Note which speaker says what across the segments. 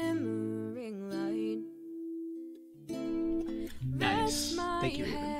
Speaker 1: shimmering light.
Speaker 2: Nice. Thank you,
Speaker 1: Ruben.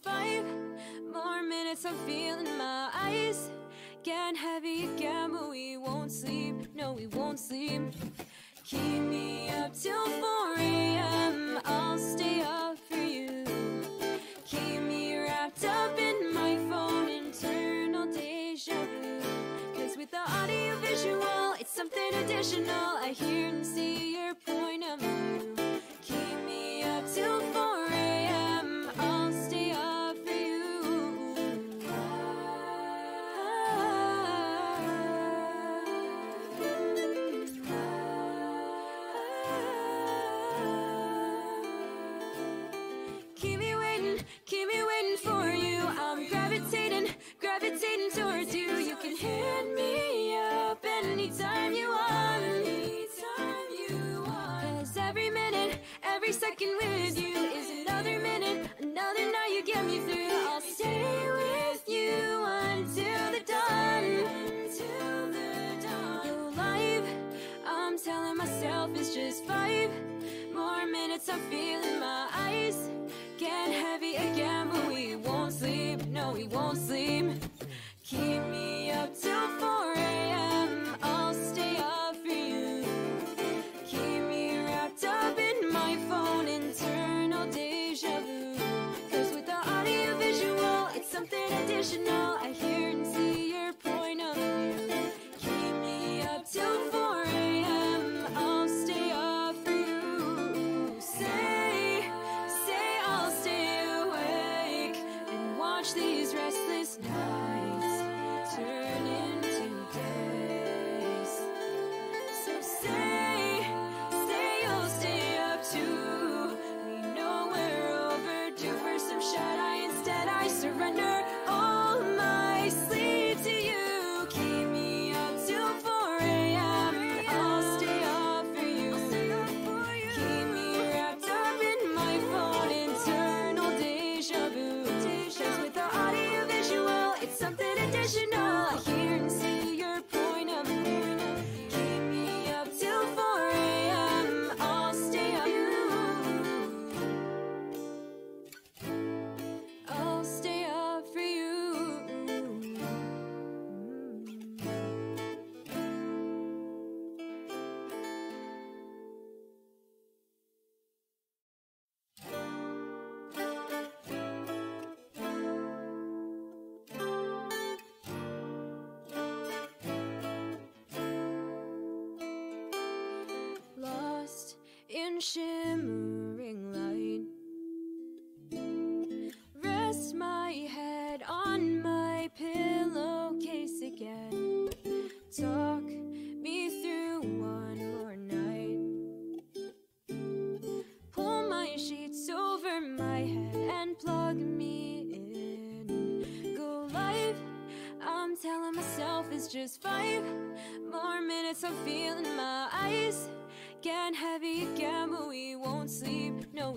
Speaker 1: Five more minutes of feeling my eyes. Shimmering light. Rest my head on my pillowcase again. Talk me through one more night. Pull my sheets over my head and plug me in. Go live. I'm telling myself it's just five more minutes. I'm feeling my eyes getting heavy again,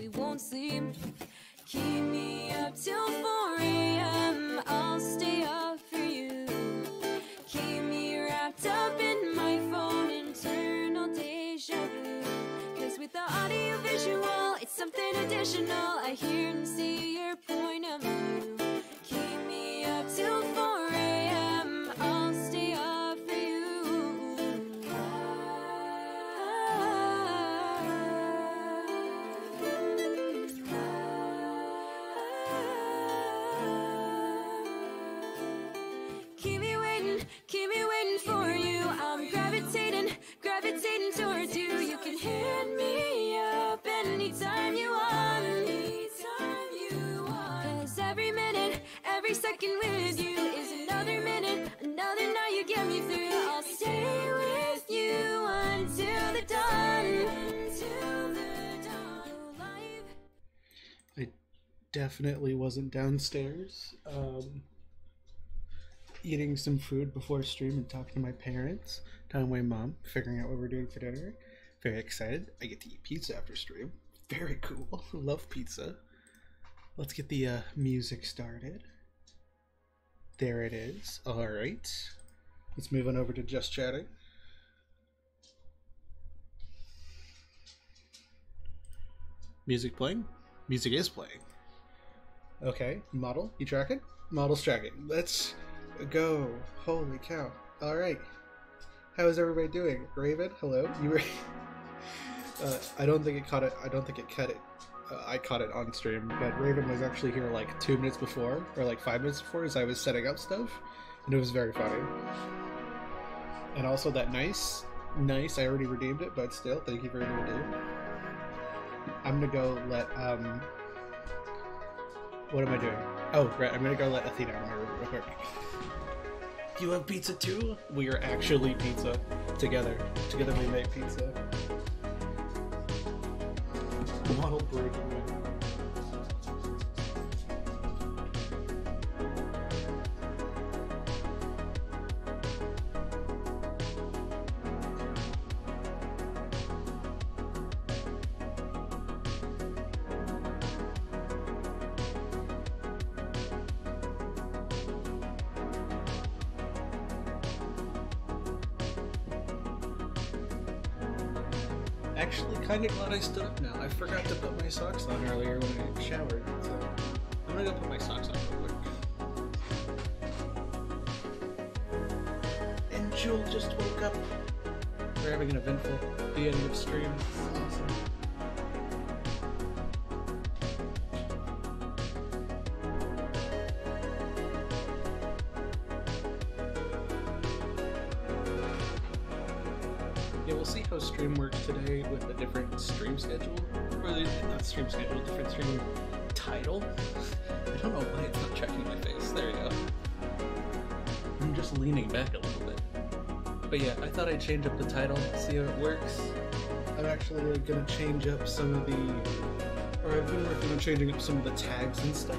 Speaker 1: we won't sleep.
Speaker 2: Definitely wasn't downstairs. Um, eating some food before stream and talking to my parents, telling my mom, figuring out what we're doing for dinner. Very excited. I get to eat pizza after stream. Very cool. Love pizza. Let's get the uh, music started. There it is. All right. Let's move on over to just chatting. Music playing? Music is playing. Okay, model, you tracking? Model's tracking. Let's go. Holy cow. Alright. How is everybody doing? Raven, hello. You were uh, I don't think it caught it I don't think it cut it. Uh, I caught it on stream, but Raven was actually here like two minutes before, or like five minutes before, as I was setting up stuff, and it was very funny. And also that nice, nice. I already redeemed it, but still, thank you for the redeem. I'm gonna go let um. What am I doing? Oh, right. I'm gonna go let Athena in my room real quick. You have pizza too? We are actually pizza together. Together we make pizza. Model breaking leaning back a little bit. But yeah, I thought I'd change up the title, see how it works. I'm actually like, gonna change up some of the, or I've been working on changing up some of the tags and stuff.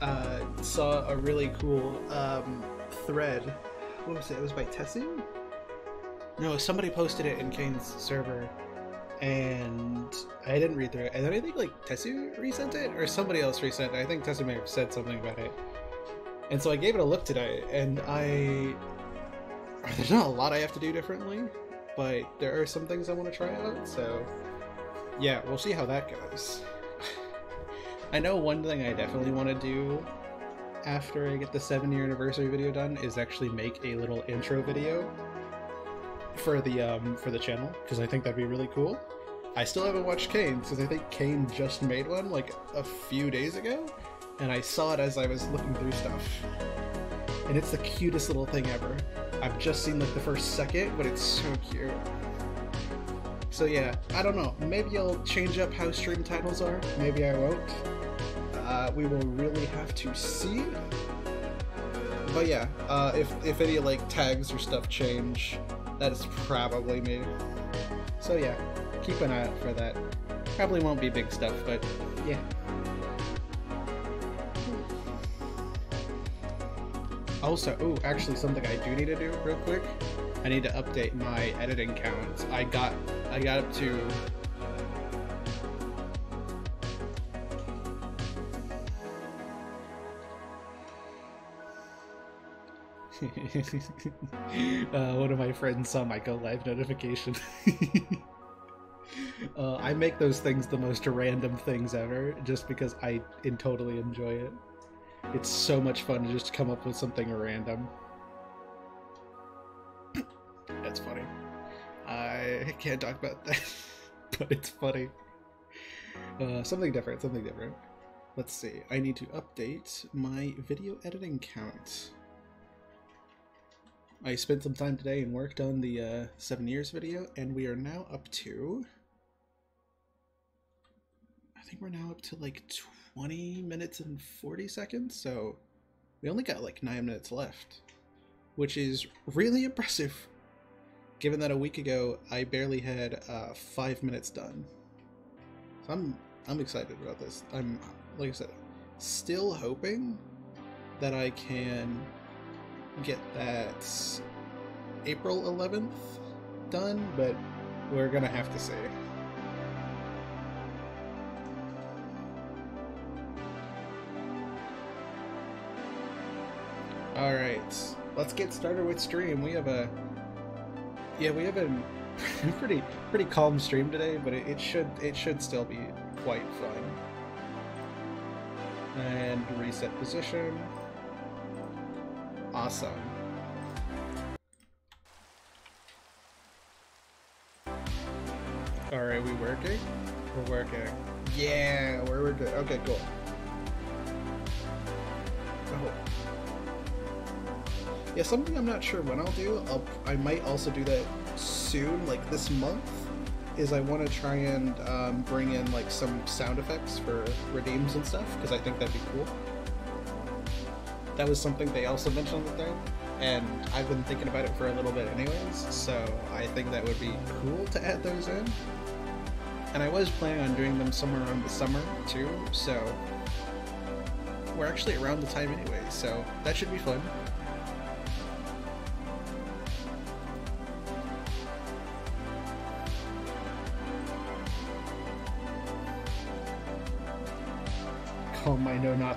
Speaker 2: Uh, saw a really cool um, thread. What was it? It was by Tessie. No, somebody posted it in Kane's server, and I didn't read through it. And then I think like Tessie resent it, or somebody else resent it. I think Tessie may have said something about it. And so I gave it a look today, and I there's not a lot I have to do differently, but there are some things I want to try out. So yeah, we'll see how that goes. I know one thing I definitely want to do after I get the seven year anniversary video done is actually make a little intro video for the um for the channel because I think that'd be really cool. I still haven't watched Kane because I think Kane just made one like a few days ago, and I saw it as I was looking through stuff. And it's the cutest little thing ever. I've just seen like the first second, but it's so cute. So yeah, I don't know. Maybe I'll change up how stream titles are. Maybe I won't. Uh, we will really have to see. But yeah, uh, if if any like tags or stuff change, that is probably me. So yeah, keep an eye out for that. Probably won't be big stuff, but yeah. Also, oh, actually something I do need to do real quick. I need to update my editing count. I got I got up to uh, one of my friends saw my go live notification. uh, I make those things the most random things ever, just because I totally enjoy it. It's so much fun to just come up with something random. That's funny. I can't talk about that, but it's funny. Uh, something different, something different. Let's see. I need to update my video editing count. I spent some time today and worked on the uh, seven years video, and we are now up to. I think we're now up to like 20 minutes and 40 seconds, so we only got like nine minutes left, which is really impressive, given that a week ago I barely had uh, five minutes done. So I'm I'm excited about this. I'm like I said, still hoping that I can get that April 11th done, but we're gonna have to see. All right, let's get started with stream. We have a yeah, we have a pretty pretty calm stream today, but it, it should it should still be quite fun. And reset position. Awesome. Alright, we working? We're working. Yeah, we're working. Okay, cool. Oh. Yeah, something I'm not sure when I'll do, I'll, I might also do that soon, like this month, is I want to try and um, bring in like some sound effects for redeems and stuff, because I think that'd be cool. That was something they also mentioned on the thread, and I've been thinking about it for a little bit anyways, so I think that would be cool to add those in. And I was planning on doing them somewhere around the summer too, so we're actually around the time anyway, so that should be fun.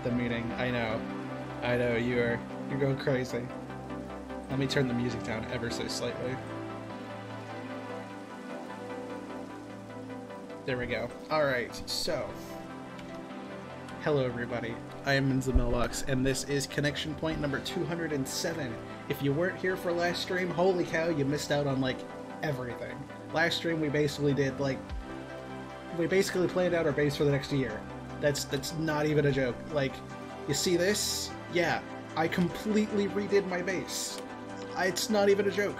Speaker 2: The meeting. I know. I know, you are you're going crazy. Let me turn the music down ever so slightly. There we go. Alright, so Hello, everybody. I am Mittens the Mailbox, and this is connection point number 207. If you weren't here for last stream, holy cow, you missed out on like everything. Last stream, we basically did like we basically planned out our base for the next year. That's that's not even a joke. Like, you see this? Yeah, I completely redid my base. I, it's not even a joke.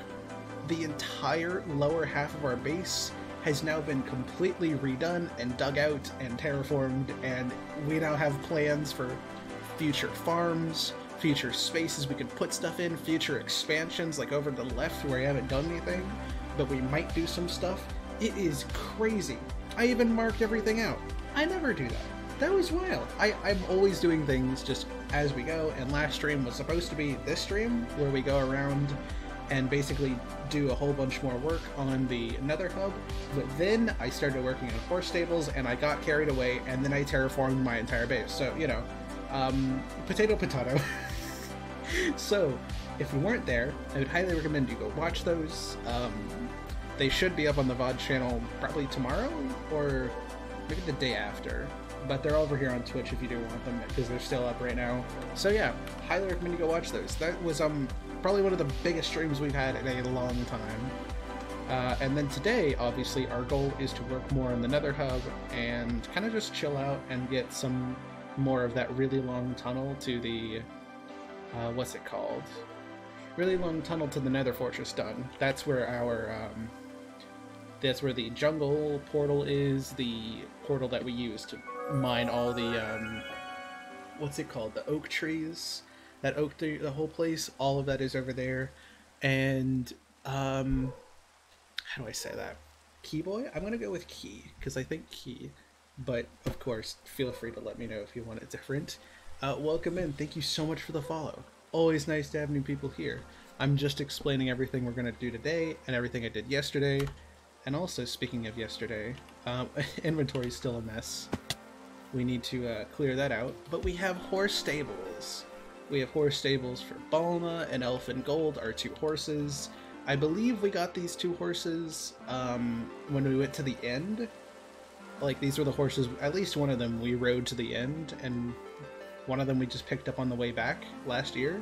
Speaker 2: The entire lower half of our base has now been completely redone and dug out and terraformed, and we now have plans for future farms, future spaces we could put stuff in, future expansions like over to the left where I haven't done anything, but we might do some stuff. It is crazy. I even marked everything out. I never do that. That was wild. I, I'm always doing things just as we go, and last stream was supposed to be this stream where we go around and basically do a whole bunch more work on the Nether Hub. But then I started working on horse stables and I got carried away and then I terraformed my entire base. So, you know, um, potato potato. so, if you weren't there, I would highly recommend you go watch those. Um, they should be up on the VOD channel probably tomorrow or maybe the day after. But they're over here on Twitch if you do want them because they're still up right now. So yeah, highly recommend you go watch those. That was um probably one of the biggest streams we've had in a long time. Uh, and then today, obviously, our goal is to work more on the Nether Hub and kind of just chill out and get some more of that really long tunnel to the uh, what's it called? Really long tunnel to the Nether Fortress done. That's where our um, that's where the jungle portal is, the portal that we use to mine all the um, what's it called? The oak trees that oak tree, the whole place, all of that is over there. And um, how do I say that? Keyboy? I'm gonna go with Key because I think Key. But of course, feel free to let me know if you want it different. Uh, welcome in. Thank you so much for the follow. Always nice to have new people here. I'm just explaining everything we're gonna do today and everything I did yesterday. And also, speaking of yesterday, um, inventory is still a mess. We need to uh, clear that out. But we have horse stables. We have horse stables for Balma and Elfin Gold, our two horses. I believe we got these two horses um, when we went to the end. Like, these were the horses, at least one of them we rode to the end, and one of them we just picked up on the way back last year.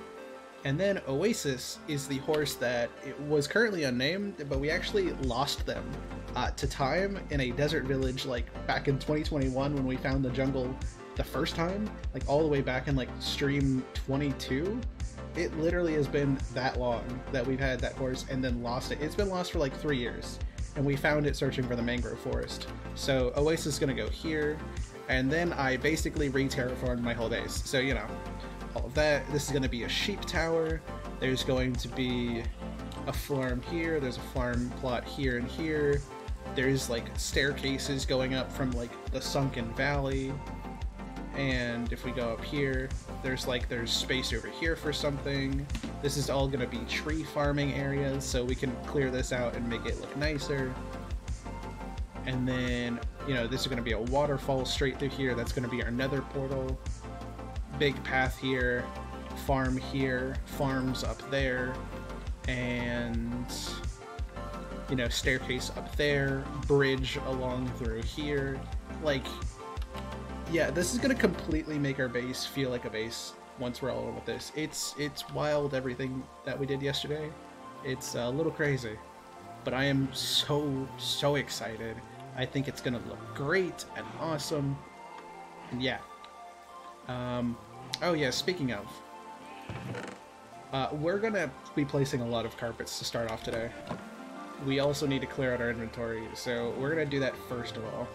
Speaker 2: And then Oasis is the horse that was currently unnamed, but we actually lost them uh, to time in a desert village like back in 2021 when we found the jungle the first time, like all the way back in like stream 22, it literally has been that long that we've had that horse and then lost it. It's been lost for like three years, and we found it searching for the mangrove forest. So Oasis is gonna go here, and then I basically re-terraformed my whole base. So you know, all of that. This is gonna be a sheep tower. There's going to be a farm here. There's a farm plot here and here. There's like staircases going up from like the sunken valley and if we go up here there's like there's space over here for something this is all going to be tree farming areas so we can clear this out and make it look nicer and then you know this is going to be a waterfall straight through here that's going to be our nether portal big path here farm here farms up there and you know staircase up there bridge along through here like yeah, this is gonna completely make our base feel like a base once we're all with this. It's it's wild everything that we did yesterday. It's uh, a little crazy, but I am so so excited. I think it's gonna look great and awesome. And yeah. Um, oh yeah, speaking of, uh, we're gonna be placing a lot of carpets to start off today. We also need to clear out our inventory, so we're gonna do that first of all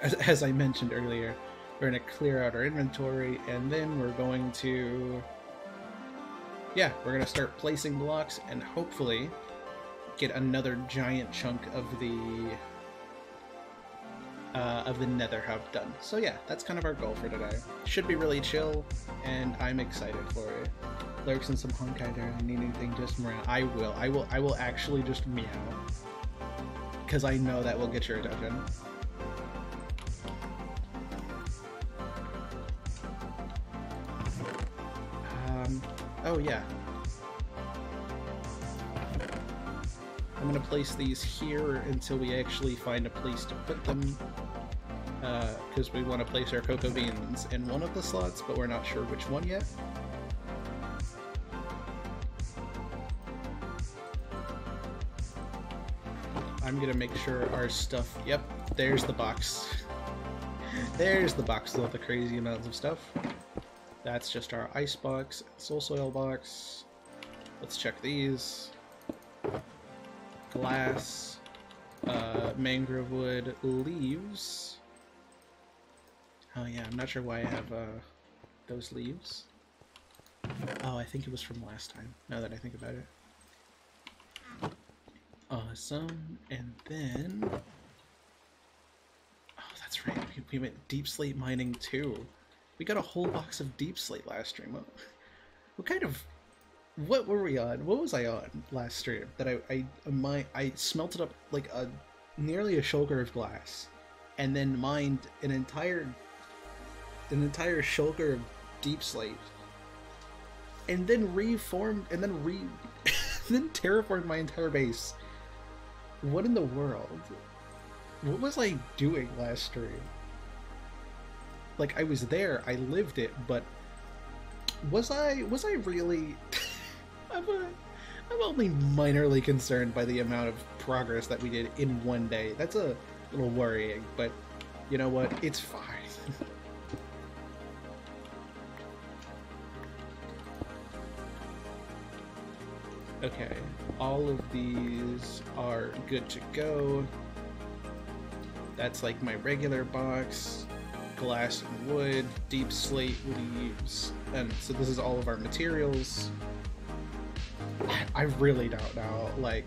Speaker 2: as, as I mentioned earlier, we're to clear out our inventory and then we're going to yeah we're to start placing blocks and hopefully get another giant chunk of the uh, of the nether hub done. So yeah that's kind of our goal for today. Should be really chill and i'm excited for it. Lurks in some honkai there need anything just meow. I will i will i will actually just meow. Because i know that will get your attention. Um. Oh, yeah. I'm going to place these here until we actually find a place to put them. because uh, we want to place our cocoa beans in one of the slots, but we're not sure which one yet. I'm gonna make sure our stuff. Yep, there's the box. there's the box with all the crazy amounts of stuff. That's just our ice box, soul soil box. Let's check these. Glass, uh, mangrove wood, leaves. Oh yeah, I'm not sure why I have uh, those leaves. Oh, I think it was from last time, now that I think about it. Awesome. And then... Oh, that's right. We, we went deepslate mining too. We got a whole box of deepslate last stream. What, what kind of... What were we on? What was I on last stream? That I, I, my, I smelted up like a nearly a shulker of glass and then mined an entire an entire shulker of deepslate and then reformed and then re then terraformed my entire base what in the world? What was I doing last stream? Like I was there, I lived it, but was I was I really I'm a, I'm only minorly concerned by the amount of progress that we did in one day. That's a little worrying, but you know what? It's fine. Okay, all of these are good to go. That's like my regular box, glass and wood, deepslate leaves, and so this is all of our materials. I really don't know, like,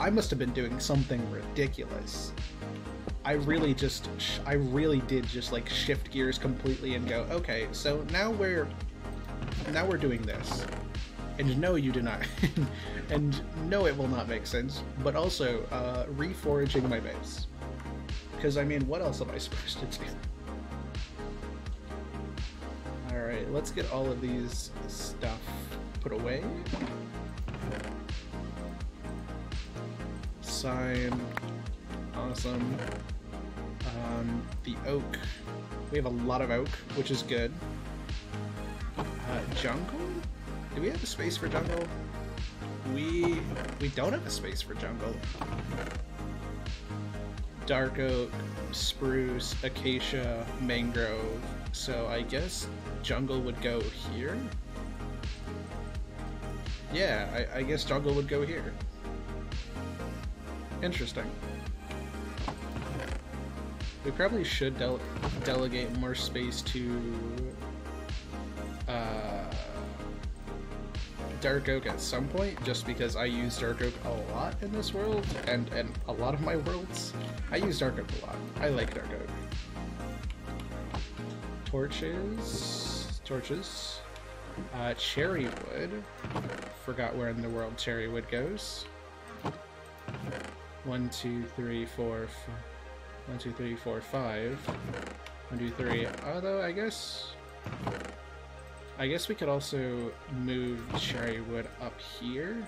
Speaker 2: I must have been doing something ridiculous. I really just, I really did just like shift gears completely and go, okay, so now we're, now we're doing this and no, you do not. and no, it will not make sense. But also, uh, reforaging my base. Because, I mean, what else am I supposed to do? Alright, let's get all of these stuff put away. Sign. Awesome. Um, the oak. We have a lot of oak, which is good. Uh, jungle? Do we have a space for jungle? We we don't have a space for jungle. Dark oak, spruce, acacia, mangrove. So I guess jungle would go here. Yeah, I, I guess jungle would go here. Interesting. We probably should de delegate more space to uh, Dark Oak at some point, just because I use Dark Oak a lot in this world, and, and a lot of my worlds. I use Dark Oak a lot. I like Dark Oak. Torches. Torches. Uh, cherry wood. Forgot where in the world cherry wood goes. One, two, three, four, one, two, three, four, five. One, two, three. Although, I guess... I guess we could also move cherry wood up here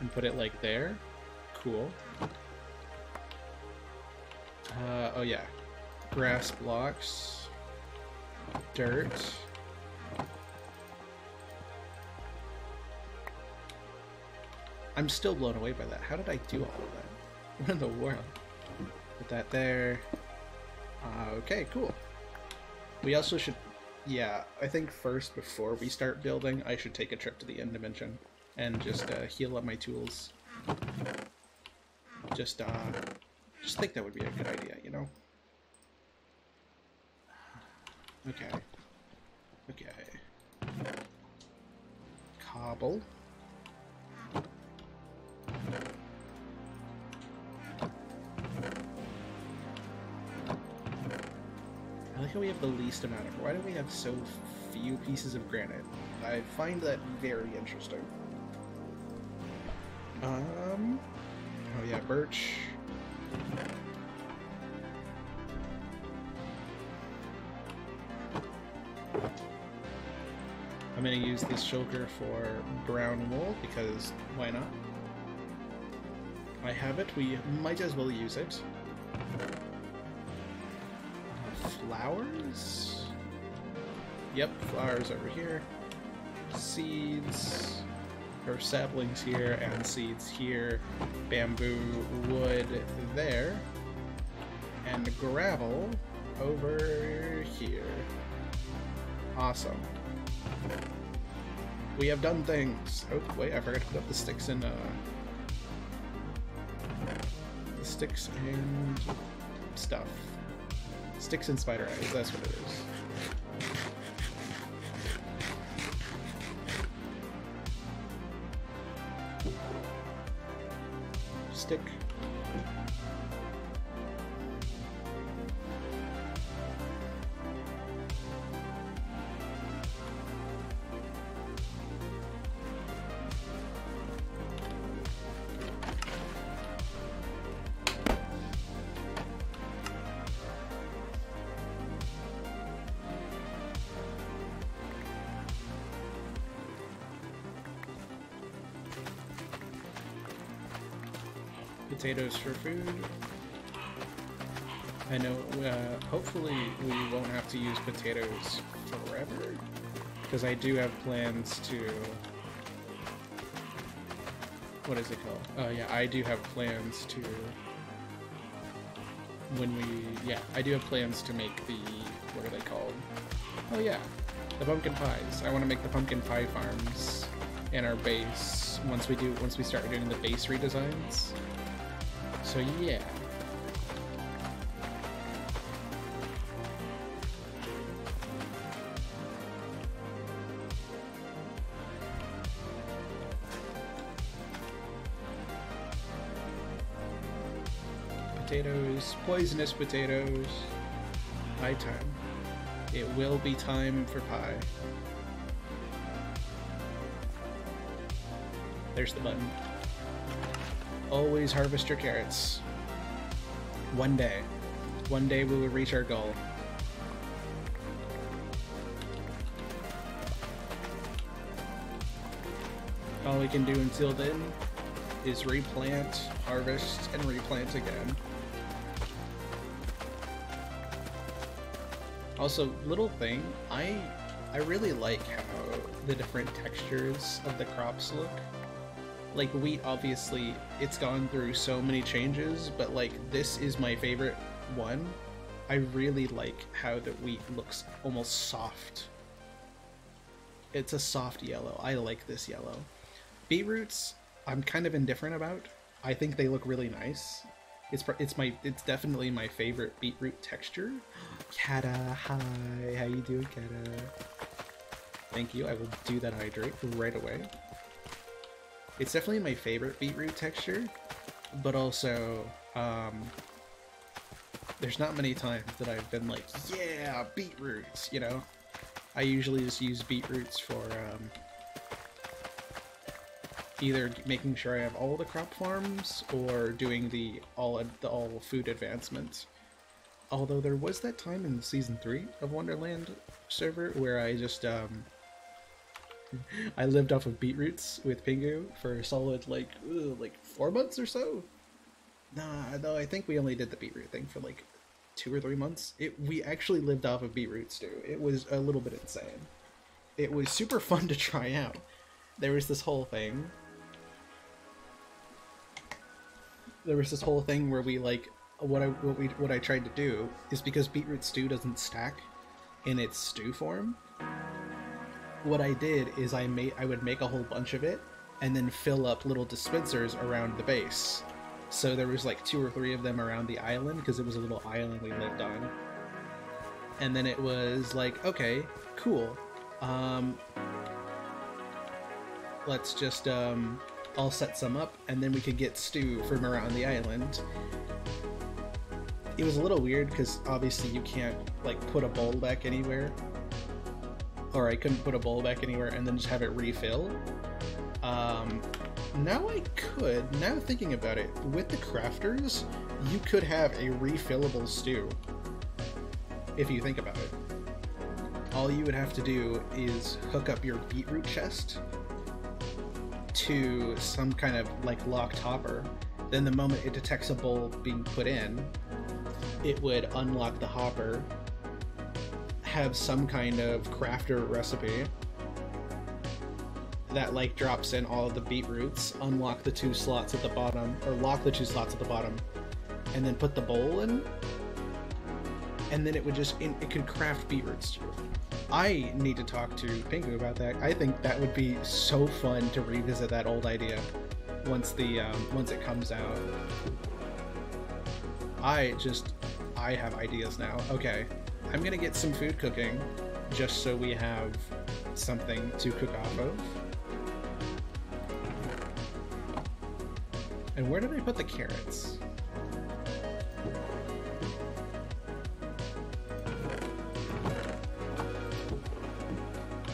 Speaker 2: and put it like there. Cool. Uh, oh yeah. Grass blocks. Dirt. I'm still blown away by that. How did I do all of that? What in the world? Put that there. Uh, okay, cool. We also should yeah, I think first, before we start building, I should take a trip to the end dimension and just uh, heal up my tools. Just, uh, just think that would be a good idea, you know? Okay. Okay. Cobble. Like how we have the least amount of... Why do we have so few pieces of granite? I find that very interesting. Um... Oh yeah, birch. I'm gonna use this shulker for brown wool because why not? I have it, we might as well use it. flowers? Yep, flowers over here. Seeds, or saplings here, and seeds here. Bamboo, wood there. And gravel over here. Awesome. We have done things. Oh, wait, I forgot to put up the sticks in, uh... Sticks and stuff. Sticks and spider eyes, that's what it is. Potatoes for food. I know, uh, hopefully we won't have to use potatoes forever, because I do have plans to... What is it called? Oh yeah, I do have plans to... When we... Yeah, I do have plans to make the... What are they called? Oh yeah, the pumpkin pies. I want to make the pumpkin pie farms in our base once we do once we start doing the base redesigns. So yeah. Potatoes, poisonous potatoes. Pie time. It will be time for pie. There's the button. Always harvest your carrots. One day. One day we will reach our goal. All we can do until then is replant, harvest, and replant again. Also, little thing, I I really like how the different textures of the crops look. Like wheat obviously it's gone through so many changes, but like this is my favorite one. I really like how the wheat looks almost soft. It's a soft yellow. I like this yellow. Beetroots, I'm kind of indifferent about. I think they look really nice. It's it's my it's definitely my favorite beetroot texture. Kata, hi, how you doing, Kata? Thank you. I will do that hydrate right away. It's definitely my favorite beetroot texture, but also um, there's not many times that I've been like, yeah, beetroots. You know, I usually just use beetroots for um, either making sure I have all the crop farms or doing the all the all food advancements. Although there was that time in season three of Wonderland server where I just um, I lived off of beetroots with Pingu for a solid like like four months or so. Nah, no, I think we only did the beetroot thing for like two or three months. It we actually lived off of beetroots too. It was a little bit insane. It was super fun to try out. There was this whole thing. There was this whole thing where we like what I what we what I tried to do is because beetroot stew doesn't stack in its stew form. What I did is I made I would make a whole bunch of it and then fill up little dispensers around the base. So there was like two or three of them around the island because it was a little island we lived on. And then it was like, okay, cool. Um, let's just um, I'll set some up and then we could get stew from around the island it was a little weird because obviously you can't like put a bowl back anywhere or I couldn't put a bowl back anywhere and then just have it refill. Um, now I could now thinking about it with the crafters you could have a refillable stew. If you think about it. All you would have to do is hook up your beetroot chest to some kind of like locked hopper then the moment it detects a bowl being put in it would unlock the hopper, have some kind of crafter recipe that like drops in all of the beetroots, unlock the two slots at the bottom, or lock the two slots at the bottom, and then put the bowl in, and then it would just it, could craft beetroots. I need to talk to Pingu about that. I think that would be so fun to revisit that old idea once the um, once it comes out. I just I have ideas now. Okay, I'm gonna get some food cooking just so we have something to cook off of. And where did I put the carrots?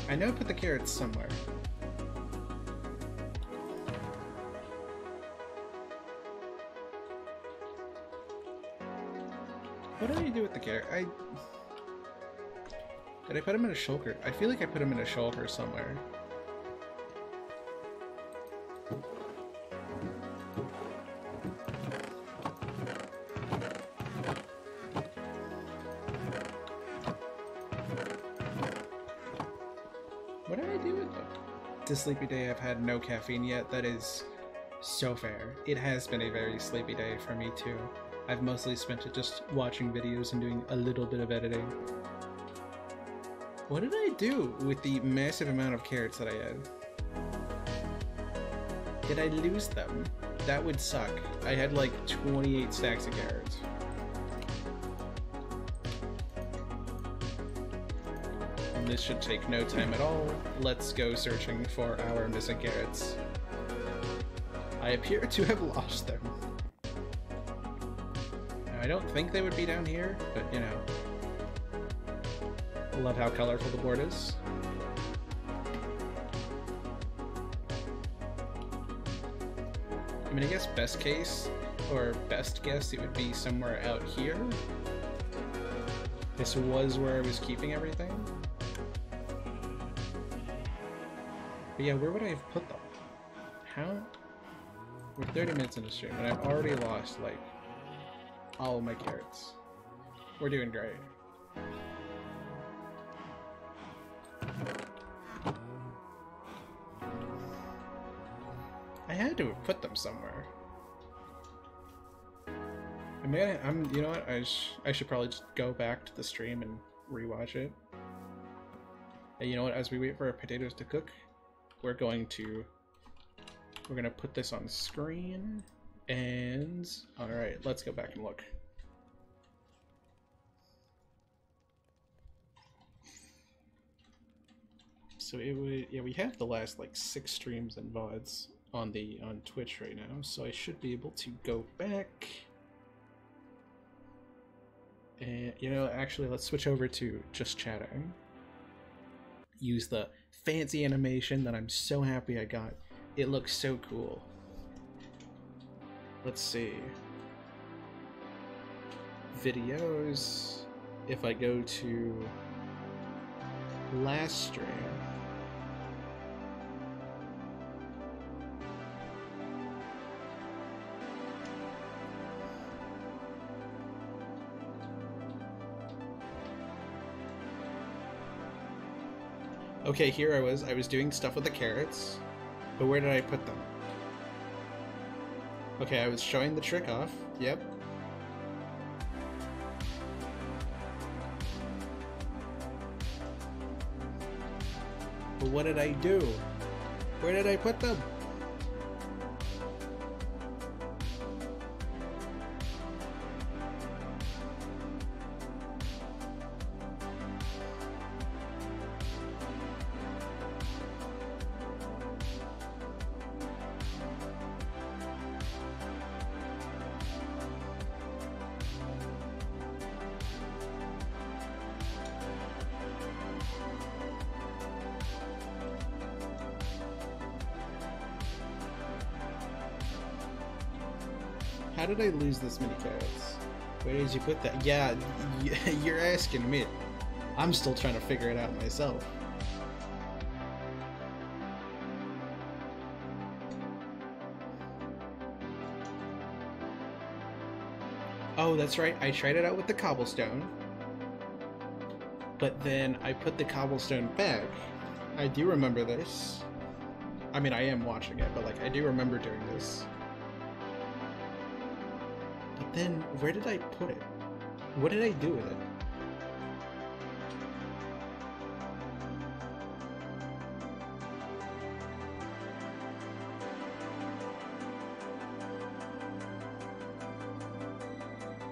Speaker 2: I know I put the carrots somewhere. What did I do with the carrot? I... Did I put him in a shulker? I feel like I put him in a shulker somewhere. What did I do with them? It's a sleepy day. I've had no caffeine yet. That is so fair. It has been a very sleepy day for me too. I've mostly spent it just watching videos and doing a little bit of editing. What did I do with the massive amount of carrots that I had? Did I lose them? That would suck. I had like 28 stacks of carrots. And this should take no time at all. Let's go searching for our missing carrots. I appear to have lost them. I don't think they would be down here, but you know. I love how colorful the board is. I mean, I guess best case, or best guess, it would be somewhere out here. This was where I was keeping everything. But yeah, where would I have put them? How? We're 30 minutes into stream, and I've already lost, like, all of my carrots. We're doing great. Had to have put them somewhere. I mean, I'm, you know what, I, sh I should probably just go back to the stream and rewatch it. And you know what, as we wait for our potatoes to cook, we're going to, we're gonna put this on screen, and, alright, let's go back and look. So it would, yeah, we have the last like six streams and VODs on the, on Twitch right now, so I should be able to go back. And, you know, actually, let's switch over to just chatting. Use the fancy animation that I'm so happy I got. It looks so cool. Let's see. Videos. If I go to last stream. Okay, here I was. I was doing stuff with the carrots. But where did I put them? Okay, I was showing the trick off. Yep. But what did I do? Where did I put them? Lose this many carrots? Where did you put that? Yeah, you're asking me. I'm still trying to figure it out myself. Oh, that's right. I tried it out with the cobblestone. but then I put the cobblestone back. I do remember this. I mean, I am watching it, but like, I do remember doing this. Then, where did I put it? What did I do with it?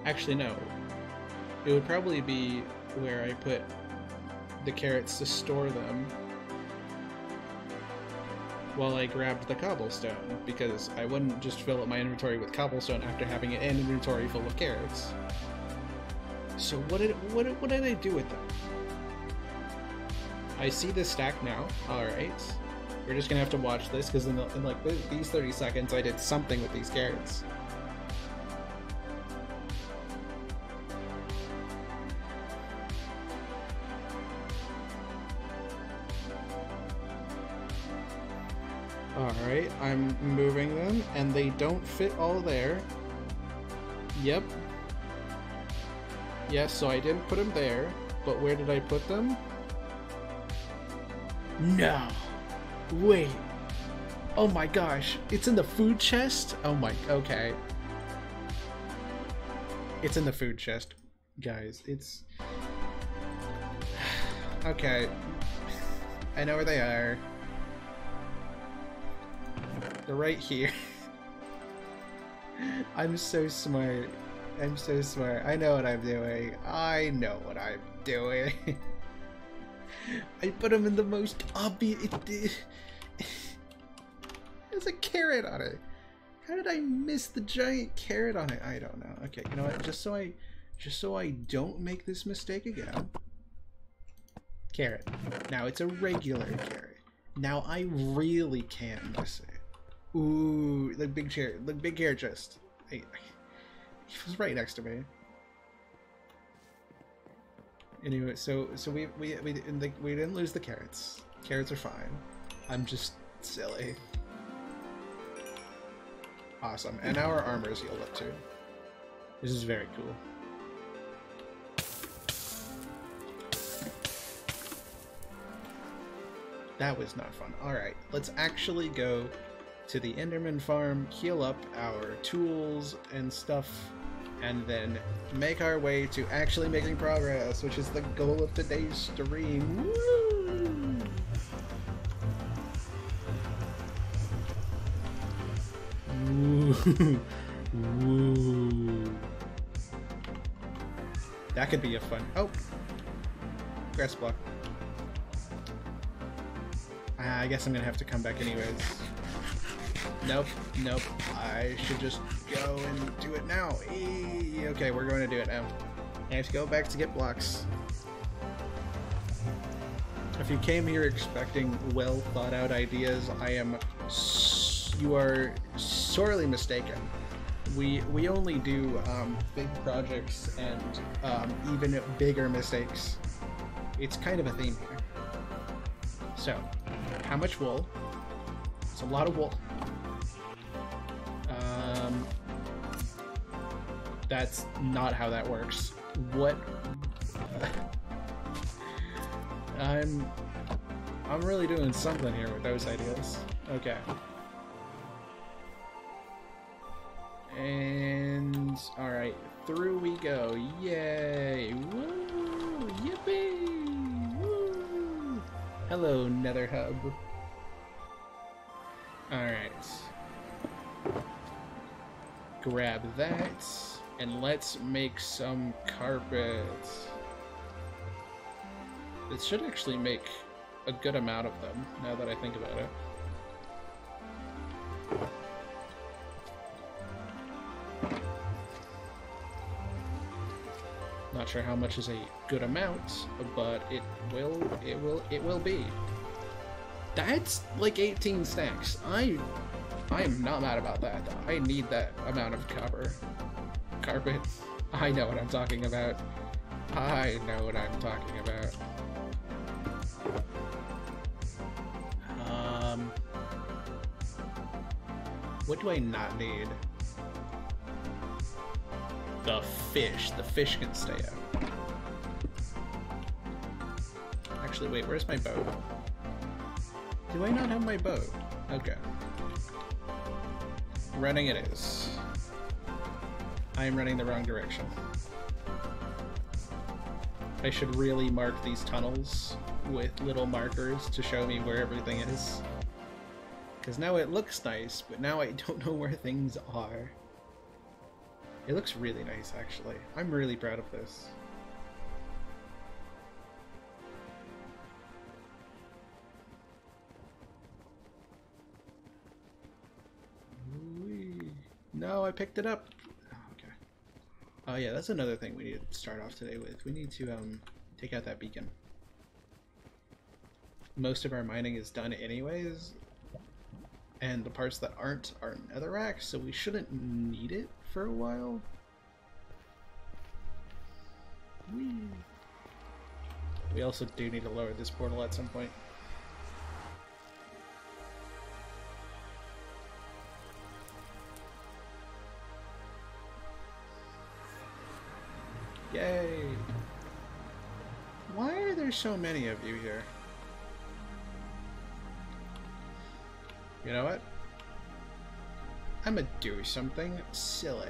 Speaker 2: Actually, no. It would probably be where I put the carrots to store them while I grabbed the cobblestone, because I wouldn't just fill up my inventory with cobblestone after having an inventory full of carrots. So what did what, what did I do with them? I see this stack now. All right, we're just gonna have to watch this because in, in like these 30 seconds, I did something with these carrots. I'm moving them, and they don't fit all there. Yep. Yes, so I didn't put them there, but where did I put them? No! Wait! Oh my gosh, it's in the food chest? Oh my, okay. It's in the food chest, guys. It's... Okay. I know where they are. Right here. I'm so smart. I'm so smart. I know what I'm doing. I know what I'm doing. I put them in the most obvious... There's a carrot on it. How did I miss the giant carrot on it? I don't know. Okay, you know what? Just so I, just so I don't make this mistake again. Carrot. Now it's a regular carrot. Now I really can't miss it. Ooh, the big chair, the big hair chest. He was right next to me. Anyway, so so we we we the, we didn't lose the carrots. Carrots are fine. I'm just silly. Awesome, and our armor is healed up too. This is very cool. That was not fun. Alright, let's actually go to the Enderman farm, heal up our tools and stuff, and then make our way to actually making progress, which is the goal of today's stream. Woo! Woo. That could be a fun. Oh, grass block. Ah, I guess I'm gonna have to come back anyways. Nope, nope. I should just go and do it now. Eee, okay, we're going to do it now. I have to go back to get blocks. If you came here expecting well thought out ideas, I am. you are sorely mistaken. We we only do um, big projects and um, even bigger mistakes. It's kind of a theme here. So, how much wool? It's a lot of wool. That's not how that works. What? I'm... I'm really doing something here with those ideas. Okay. And... Alright, through we go. Yay! Woo! Yippee! Woo! Hello, Nether Hub. Alright. Grab that and let's make some carpets. It should actually make a good amount of them, now that I think about it. Not sure how much is a good amount, but it will, it will, it will be. That's like 18 stacks. I, I am not mad about that. I need that amount of copper carpet. I know what I'm talking about. I know what I'm talking about. Um, what do I not need? The fish. The fish can stay out. Actually, wait, where's my boat? Do I not have my boat? Okay. Running it is. I am running the wrong direction. I should really mark these tunnels with little markers to show me where everything is. Because now it looks nice, but now I don't know where things are. It looks really nice, actually. I'm really proud of this. No, I picked it up. Oh, yeah, that's another thing we need to start off today with. We need to um take out that beacon. Most of our mining is done anyways, and the parts that aren't are netherrack, so we shouldn't need it for a while. Whee. We also do need to lower this portal at some point. Yay! Why are there so many of you here? You know what? I'm gonna do something silly.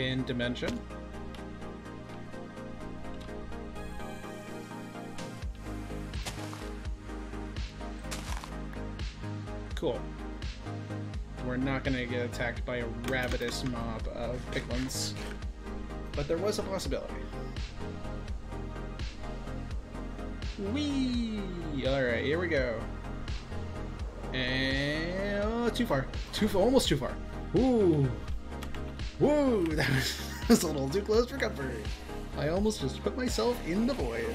Speaker 2: In dimension. Cool. We're not gonna get attacked by a ravenous mob of piglins. But there was a possibility. Whee! Alright, here we go. And oh, too far. Too far, almost too far. Ooh. Woo! That was, that was a little too close for comfort. I almost just put myself in the void.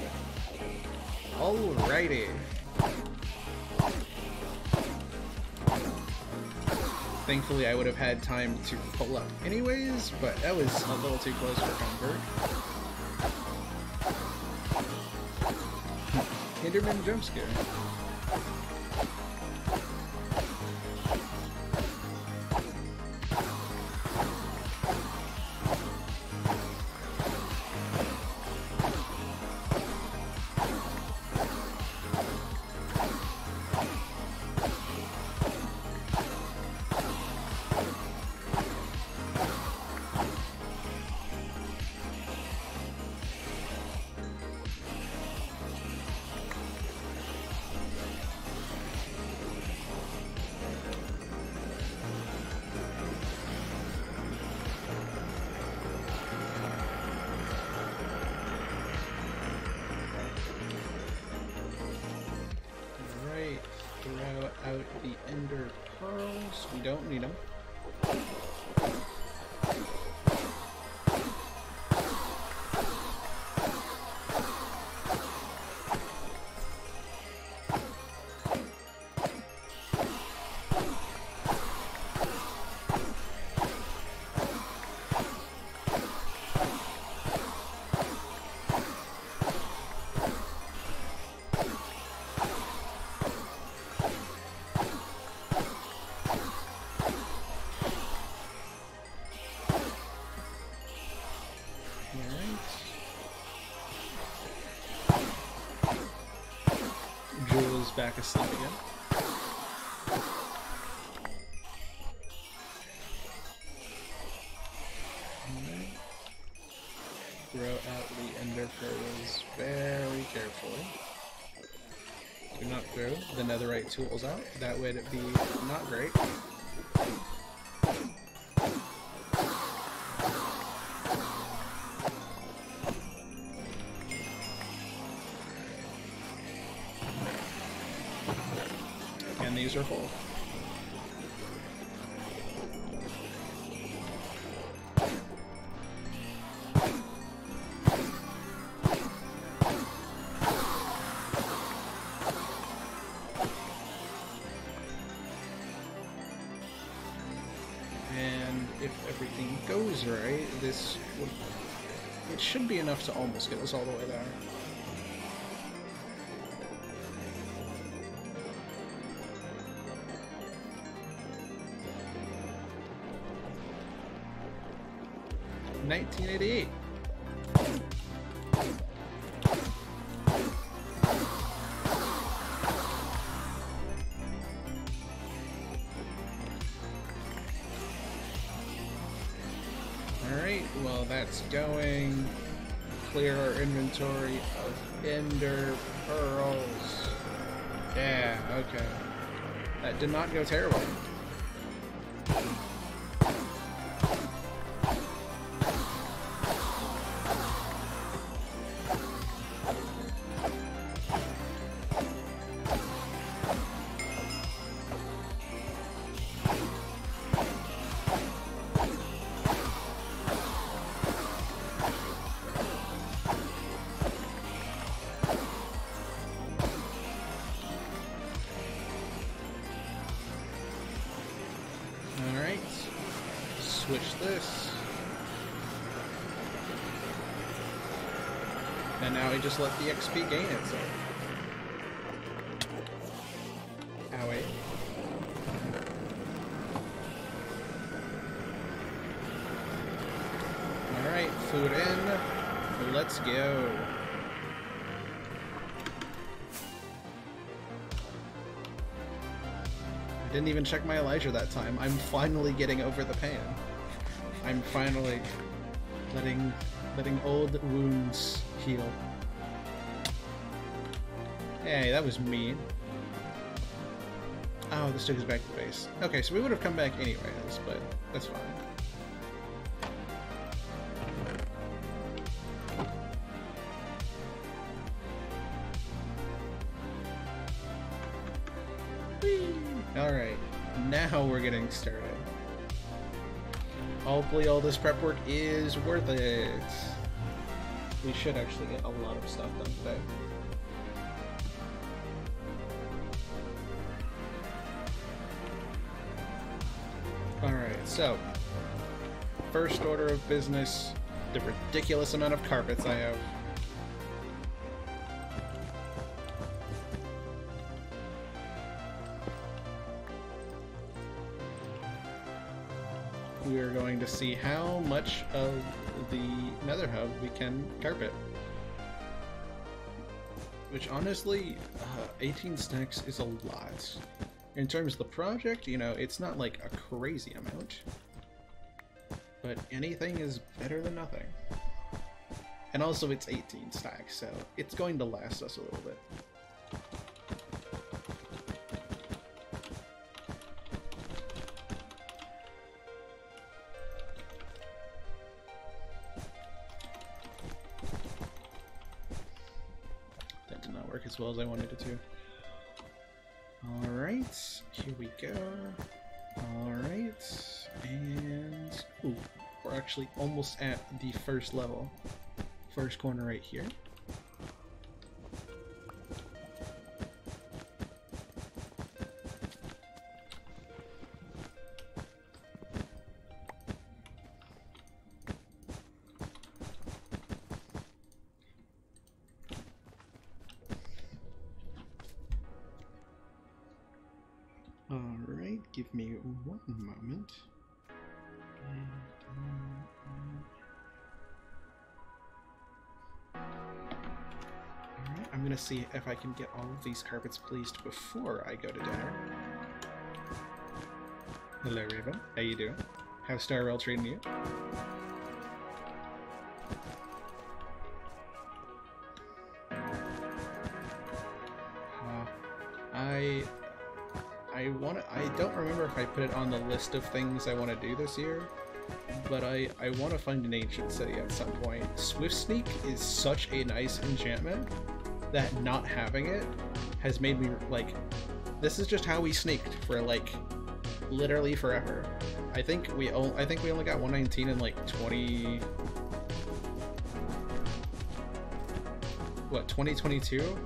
Speaker 2: Alrighty. Thankfully, I would have had time to pull up anyways, but that was a little too close for comfort. Enderman jump scare. Back asleep again. Throw out the ender pearls very carefully. Do not throw the netherite tools out. That would be not great. Goes right, this would it should be enough to almost get us all the way there. Nineteen eighty eight. Going. Clear our inventory of Ender Pearls. Yeah, okay. That did not go terribly. XP gain itself. Owie. Alright, food in. Let's go. I didn't even check my Elytra that time. I'm finally getting over the pain. I'm finally letting letting old wounds heal. Hey, that was mean. Oh, this took us back to base. Okay, so we would have come back anyways, but that's fine. Alright, now we're getting started. Hopefully all this prep work is worth it. We should actually get a lot of stuff done today. So, first order of business, the ridiculous amount of carpets I have. We are going to see how much of the Nether Hub we can carpet. Which honestly, uh, 18 stacks is a lot. In terms of the project, you know, it's not like a crazy amount. Anything is better than nothing. And also it's 18 stacks, so it's going to last us a little bit. That did not work as well as I wanted it to. Alright, here we go. Alright, and... Ooh, actually almost at the first level. First corner right here. See if I can get all of these carpets pleased before I go to dinner. Hello, Raven. How you doing? How's Star treating you? Uh, I I want I don't remember if I put it on the list of things I want to do this year, but I, I want to find an ancient city at some point. Swift Sneak is such a nice enchantment that not having it has made me like this is just how we sneaked for like literally forever. I think we o- I think we only got 119 in like 20 what 2022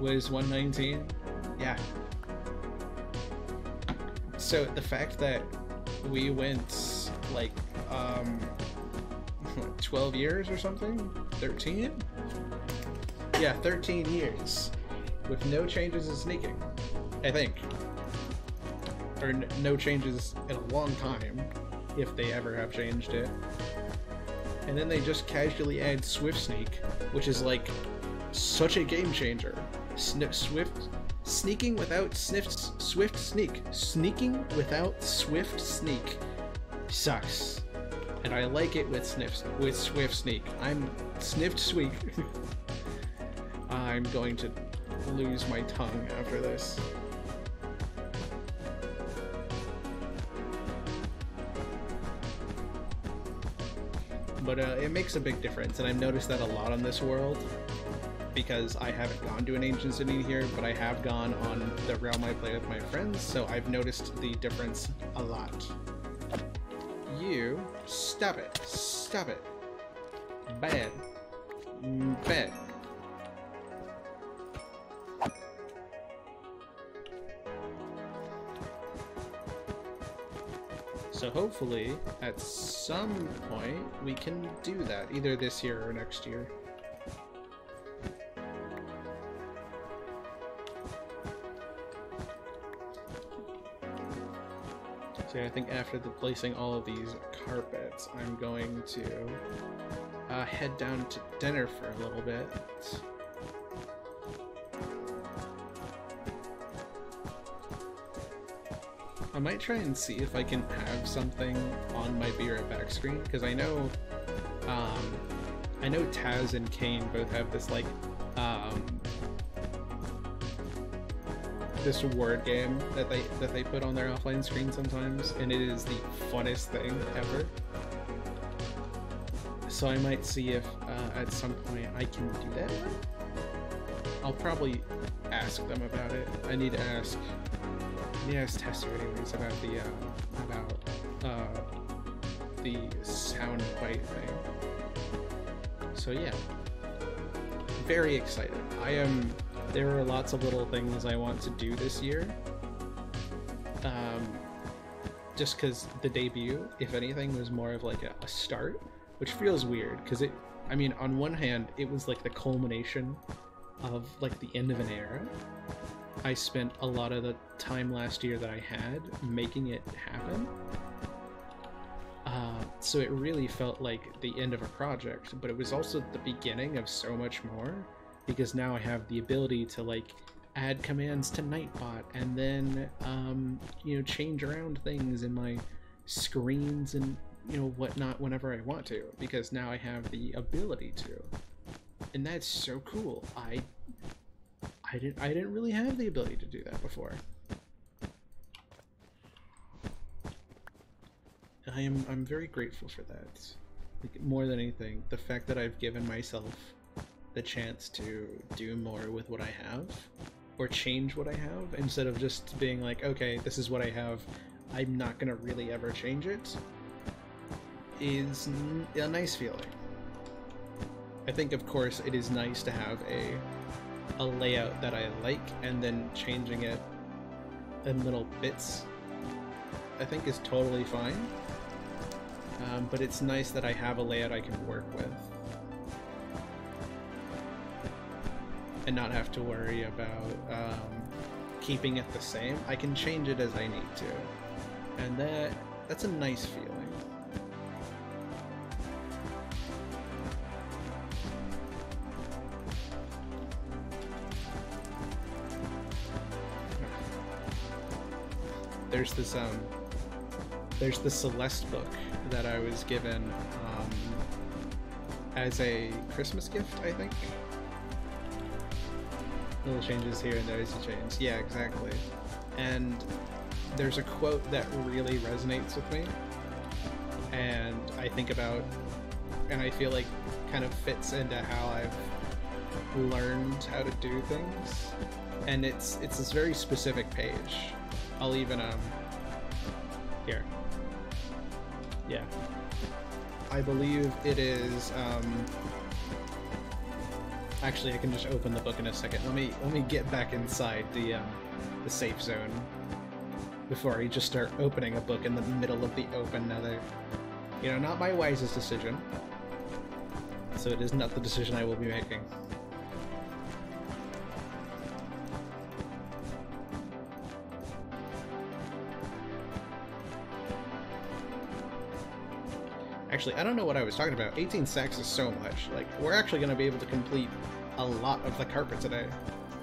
Speaker 2: was 119 yeah so the fact that we went like um 12 years or something? 13? Yeah, 13 years. With no changes in sneaking. I think. Or no changes in a long time, if they ever have changed it. And then they just casually add Swift Sneak, which is like such a game changer. Sn- Swift sneaking without sniff Swift Sneak. Sneaking without Swift Sneak sucks. And I like it with sniffs with Swift Sneak. I'm sniffed sweet. I'm going to lose my tongue after this. But uh, it makes a big difference, and I've noticed that a lot on this world because I haven't gone to an ancient city here, but I have gone on the realm I play with my friends, so I've noticed the difference a lot. You stop it, stop it. Bad, Mm, bad. So hopefully, at some point, we can do that, either this year or next year. So I think after the placing all of these carpets, I'm going to uh, head down to dinner for a little bit. I might try and see if I can have something on my Be Right Back screen because I know, um, I know Taz and Kane both have this like, um, this word game that they that they put on their offline screen sometimes, and it is the funnest thing ever. So I might see if uh, at some point I can do that. I'll probably ask them about it. I need to ask. Ask Tester anyways about the uh, about uh, the sound bite thing. So yeah, very excited. I am. There are lots of little things I want to do this year. Um, just because the debut, if anything, was more of like a, a start, which feels weird because it. I mean, on one hand, it was like the culmination of like the end of an era. I spent a lot of the time last year that I had making it happen. Uh, so it really felt like the end of a project, but it was also the beginning of so much more because now I have the ability to like add commands to Nightbot and then um, you know change around things in my screens and you know whatnot whenever I want to because now I have the ability to, and that's so cool. I I didn't I didn't really have the ability to do that before. I am I'm very grateful for that. Like, more than anything, the fact that I've given myself the chance to do more with what I have or change what I have instead of just being like, okay, this is what I have. I'm not gonna really ever change it is a nice feeling. I think, of course, it is nice to have a a layout that I like and then changing it in little bits. I think is totally fine. Um, but it's nice that I have a layout I can work with. and not have to worry about um, keeping it the same. I can change it as I need to, and that that's a nice feeling. There's this um, there's the Celeste book that I was given um, as a Christmas gift, I think little changes here and there is a change. Yeah, exactly. And there's a quote that really resonates with me, and I think about, and I feel like kind of fits into how I've learned how to do things. And it's it's this very specific page. I'll even um here. Yeah. I believe it is um Actually, I can just open the book in a second. Let me let me get back inside the um, the safe zone before I just start opening a book in the middle of the open. Now, you know, not my wisest decision. So it is not the decision I will be making. Actually, I don't know what I was talking about. 18 stacks is so much. Like, we're actually going to be able to complete a lot of the carpet today.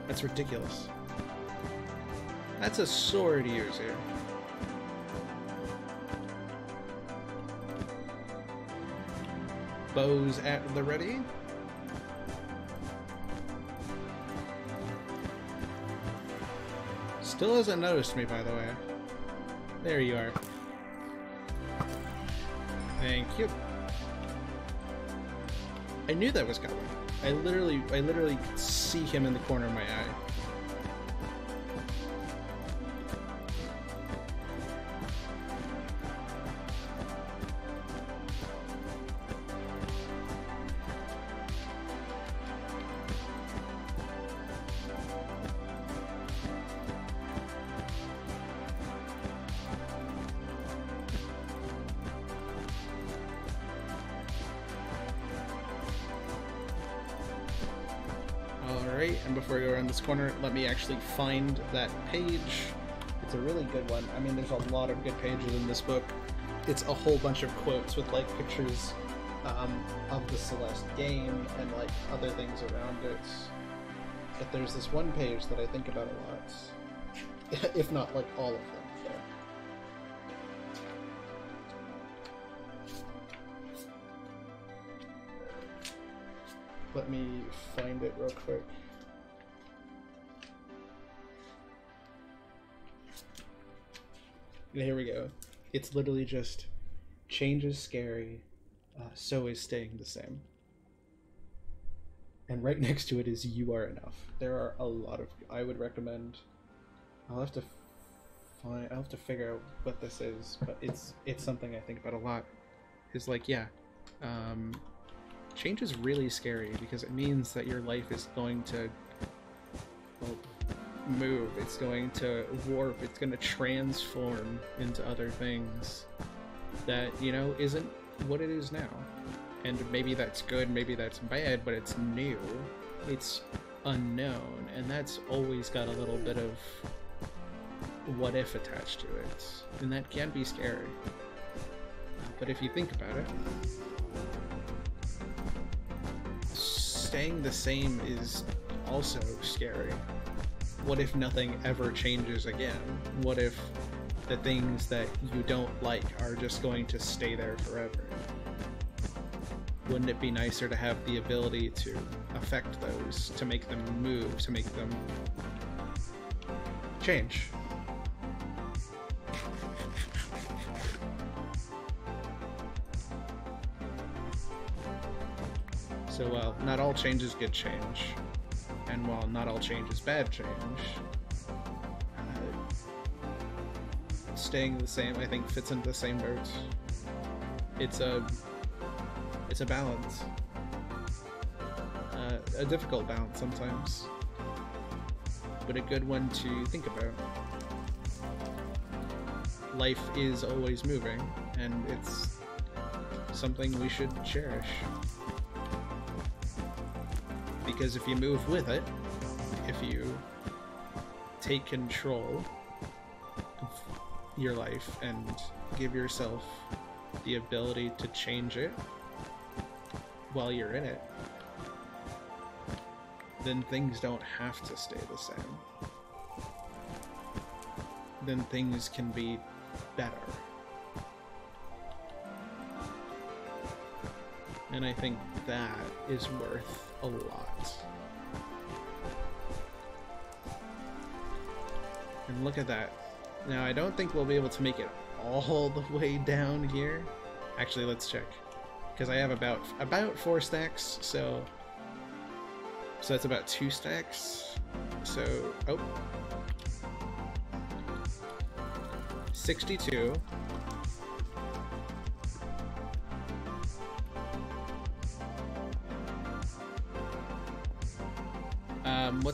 Speaker 2: That's ridiculous. That's a sword user. Bows at the ready. Still hasn't noticed me, by the way. There you are. Thank you. I knew that was coming. I literally, I literally see him in the corner of my eye. Corner, let me actually find that page. It's a really good one. I mean, there's a lot of good pages in this book. It's a whole bunch of quotes with like pictures um, of the Celeste game and like other things around it. But there's this one page that I think about a lot, if not like all of them. Let me find it real quick. Here we go. It's literally just change is scary, uh, so is staying the same. And right next to it is you are enough. There are a lot of. I would recommend. I'll have to find. I'll have to figure out what this is, but it's it's something I think about a lot. Is like yeah, um, change is really scary because it means that your life is going to well, move. It's going to warp. It's going to transform into other things that, you know, isn't what it is now. And maybe that's good, maybe that's bad, but it's new. It's unknown, and that's always got a little bit of what if attached to it. And that can be scary. But if you think about it, staying the same is also scary what if nothing ever changes again? What if the things that you don't like are just going to stay there forever? Wouldn't it be nicer to have the ability to affect those, to make them move, to make them change? So, well, not all changes get change. And while not all change is bad change, uh, staying the same, I think, fits into the same boat. It's a it's a balance, uh, a difficult balance sometimes, but a good one to think about. Life is always moving, and it's something we should cherish because if you move with it, if you take control of your life and give yourself the ability to change it while you're in it, then things don't have to stay the same. Then things can be better. And I think that is worth a lot. And look at that. Now, I don't think we'll be able to make it all the way down here. Actually, let's check. Because I have about about four stacks, so... So that's about two stacks. So, oh. 62.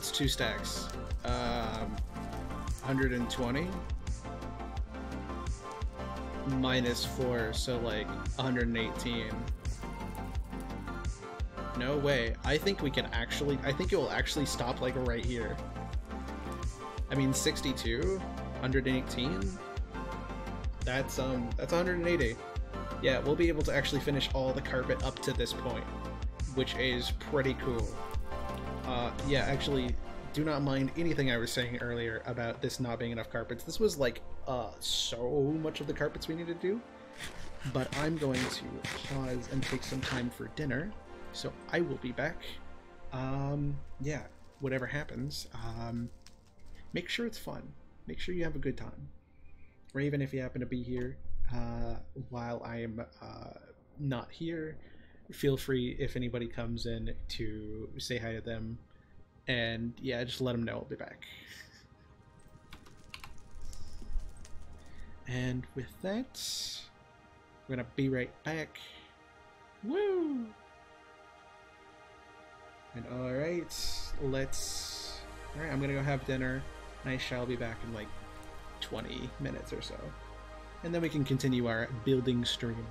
Speaker 2: What's two stacks? Um, 120 minus four, so like 118. No way. I think we can actually. I think it will actually stop like right here. I mean, 62, 118. That's um, that's 180. Yeah, we'll be able to actually finish all the carpet up to this point, which is pretty cool. Uh, yeah, actually, do not mind anything I was saying earlier about this not being enough carpets. This was like uh, so much of the carpets we need to do. But I'm going to pause and take some time for dinner, so I will be back. Um, yeah, whatever happens, um, make sure it's fun. Make sure you have a good time. Or even if you happen to be here uh, while I am uh, not here, feel free if anybody comes in to say hi to them. And yeah, just let them know I'll be back. And with that, we're gonna be right back. Woo! And alright, let's. Alright, I'm gonna go have dinner, and I shall be back in like 20 minutes or so. And then we can continue our building stream.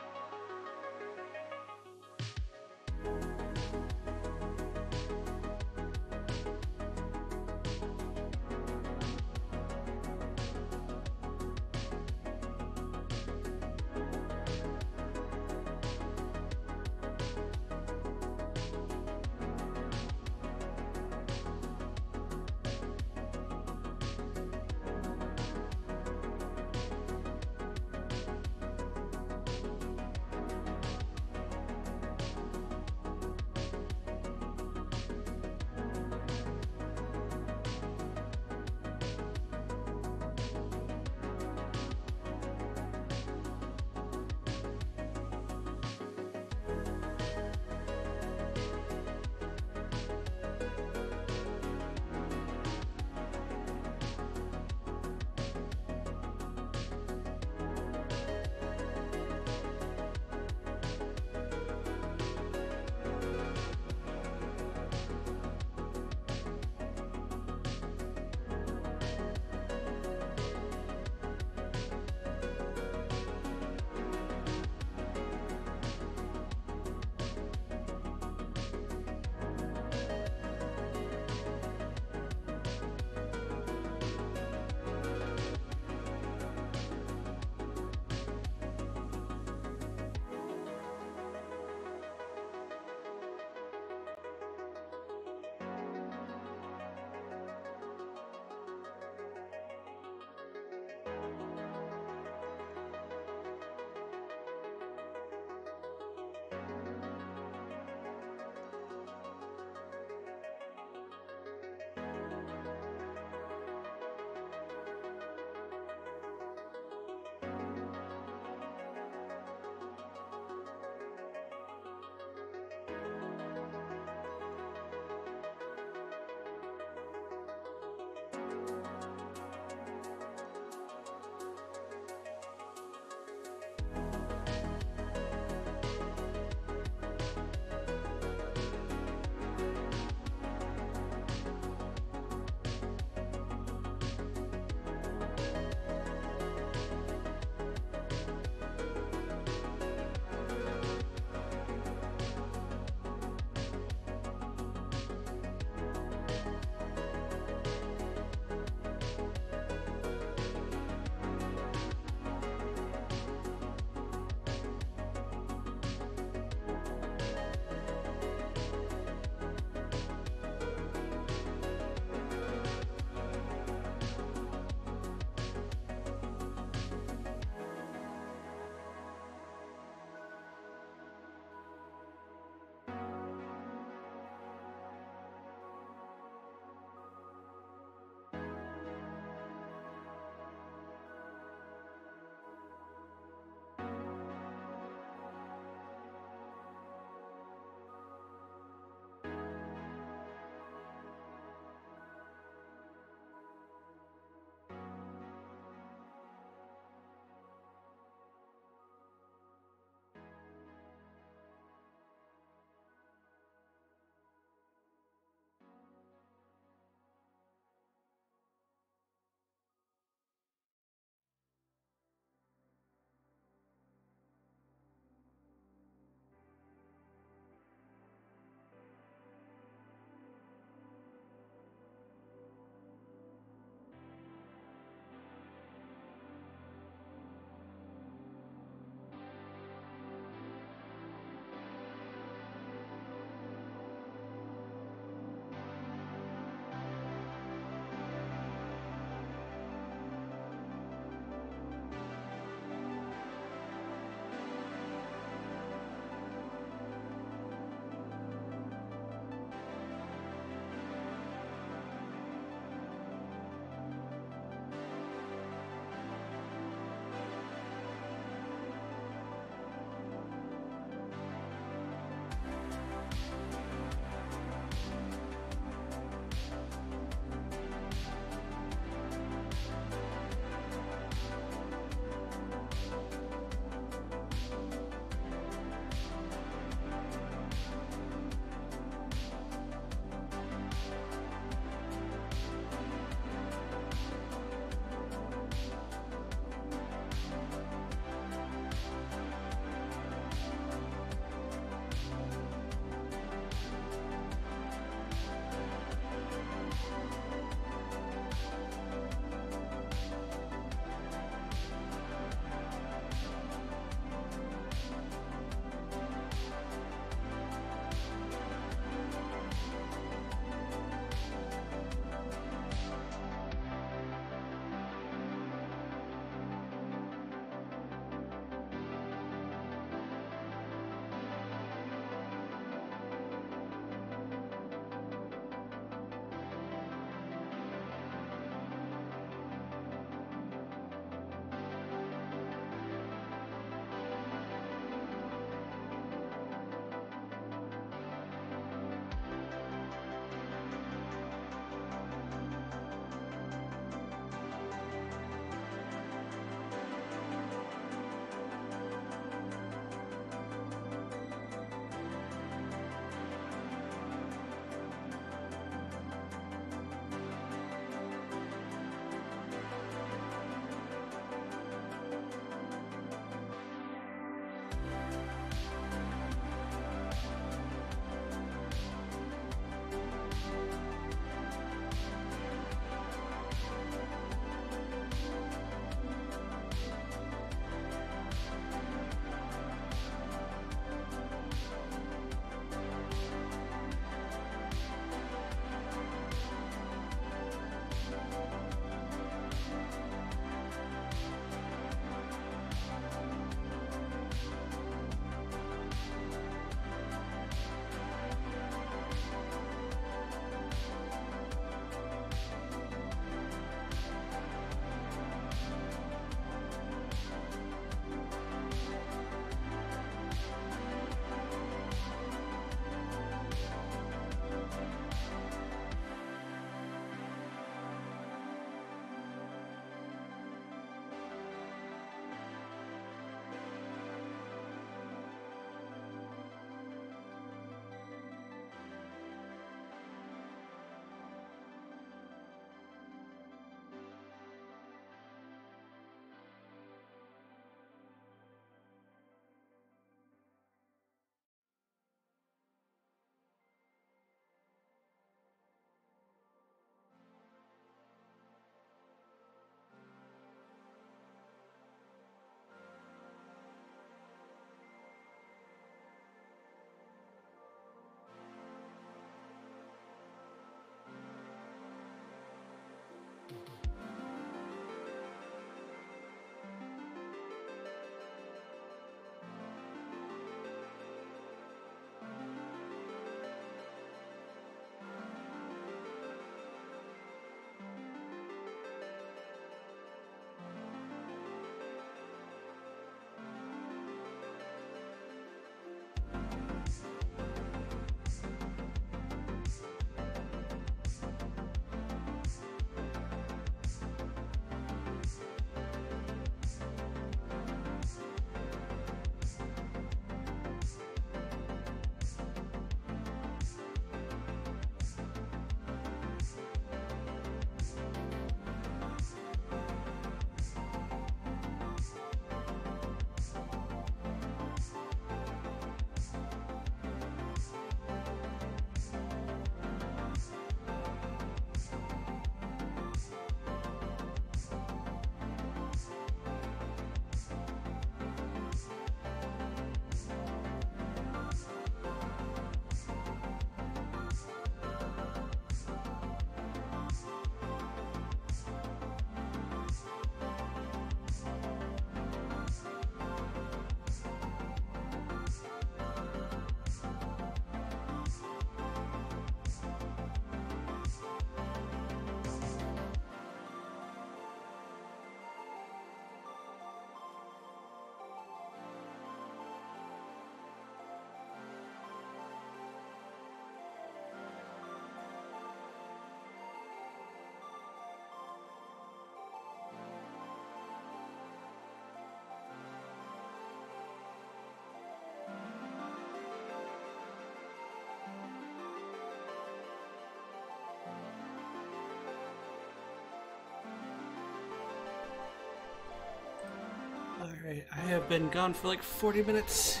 Speaker 2: Alright, I have been gone for like 40 minutes.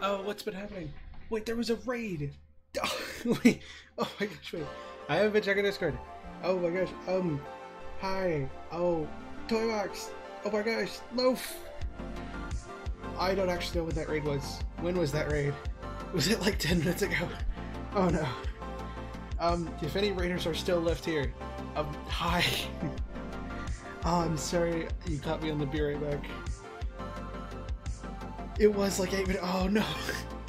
Speaker 2: Oh, what's been happening? Wait, there was a raid! Oh, wait, oh my gosh, wait. I haven't been checking Discord. Oh my gosh, um, hi. Oh, Toybox. Oh my gosh, Loaf! I don't actually know when that raid was. When was that raid? Was it like 10 minutes ago? Oh no. Um, if any raiders are still left here, um, hi. oh, I'm sorry you caught me on the beer right back. It was like eight minutes. Oh no.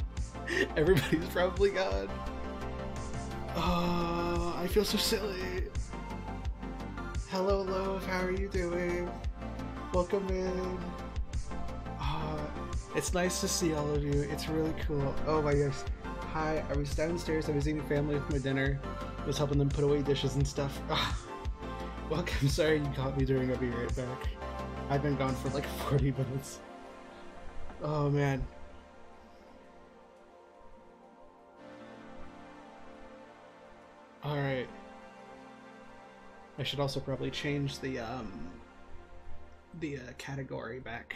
Speaker 2: Everybody's probably gone. Oh, I feel so silly. Hello, love. How are you doing? Welcome in. Oh, it's nice to see all of you. It's really cool. Oh my gosh. Hi, I was downstairs. I was eating family with my dinner. I was helping them put away dishes and stuff. Oh, welcome. Sorry you caught me during. I'll be right back. I've been gone for like 40 minutes. Oh man. Alright. I should also probably change the, um, the uh, category back.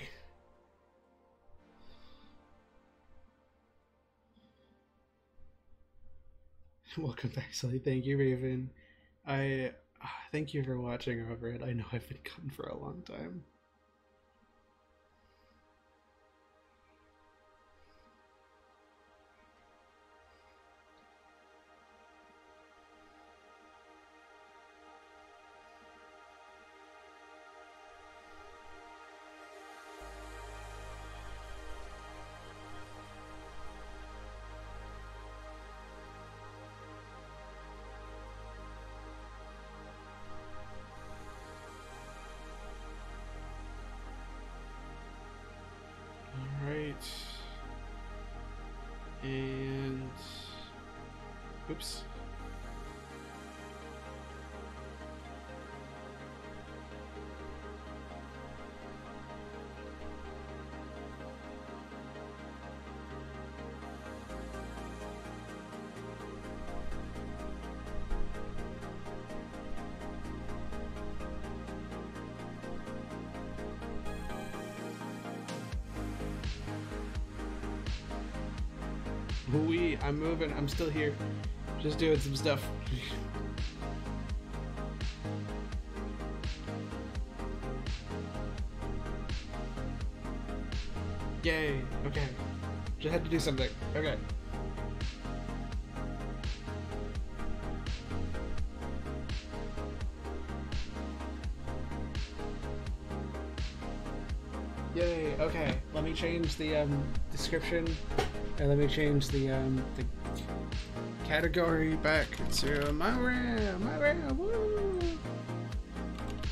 Speaker 2: Welcome back, Sully. Thank you, Raven. I uh, thank you for watching over it. I know I've been gone for a long time. I'm moving. I'm still here. Just doing some stuff. Yay. Okay. Just had to do something. Okay. Yay. Okay. Let me change the um, description and let me change the um the category back to my RAM, my RAM, woo!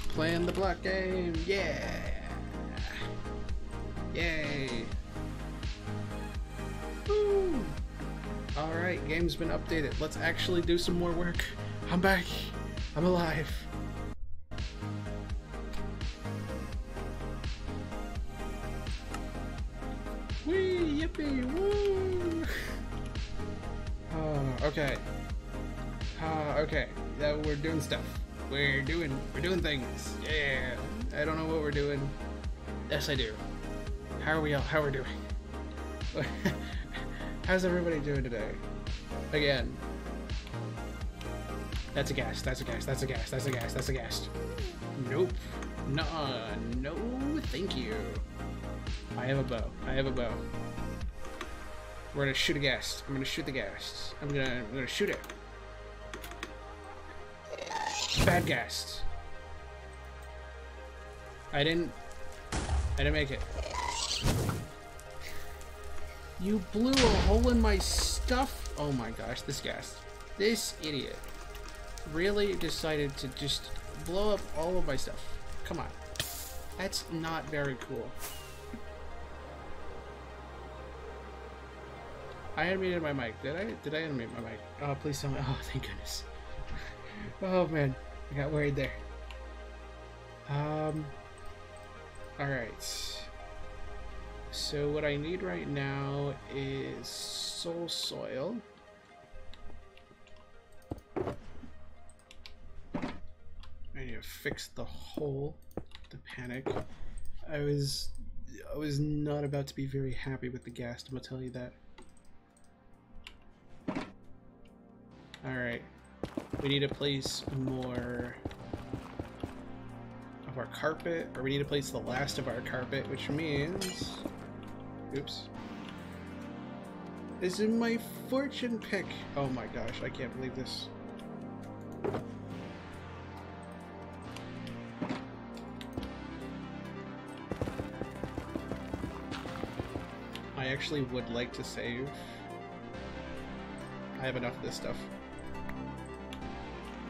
Speaker 2: Playing the block game, yeah! Yay! Woo! Alright, game's been updated. Let's actually do some more work. I'm back. I'm alive. We're doing, we're doing things. Yeah. I don't know what we're doing. Yes, I do. How are we all? How are we doing? How's everybody doing today? Again. That's a ghast. That's a ghast. That's a ghast. That's a ghast. That's a ghast. Nope. Nah. No. Thank you. I have a bow. I have a bow. We're gonna shoot a ghast. I'm gonna shoot the ghast. I'm gonna I'm gonna shoot it. Bad ghast. I didn't I didn't make it. You blew a hole in my stuff? Oh my gosh, this ghast. This idiot really decided to just blow up all of my stuff. Come on. That's not very cool. I animated my mic. Did I? Did I animate my mic? Oh, please tell me. Oh, thank goodness. Oh man, I got worried there. Um. All right. So what I need right now is soul soil. I need to fix the hole. The panic. I was I was not about to be very happy with the ghast, I'm gonna tell you that. Alright. We need to place more of our carpet, or we need to place the last of our carpet, which means... Oops. Is in my fortune pick! Oh my gosh, I can't believe this. I actually would like to save. I have enough of this stuff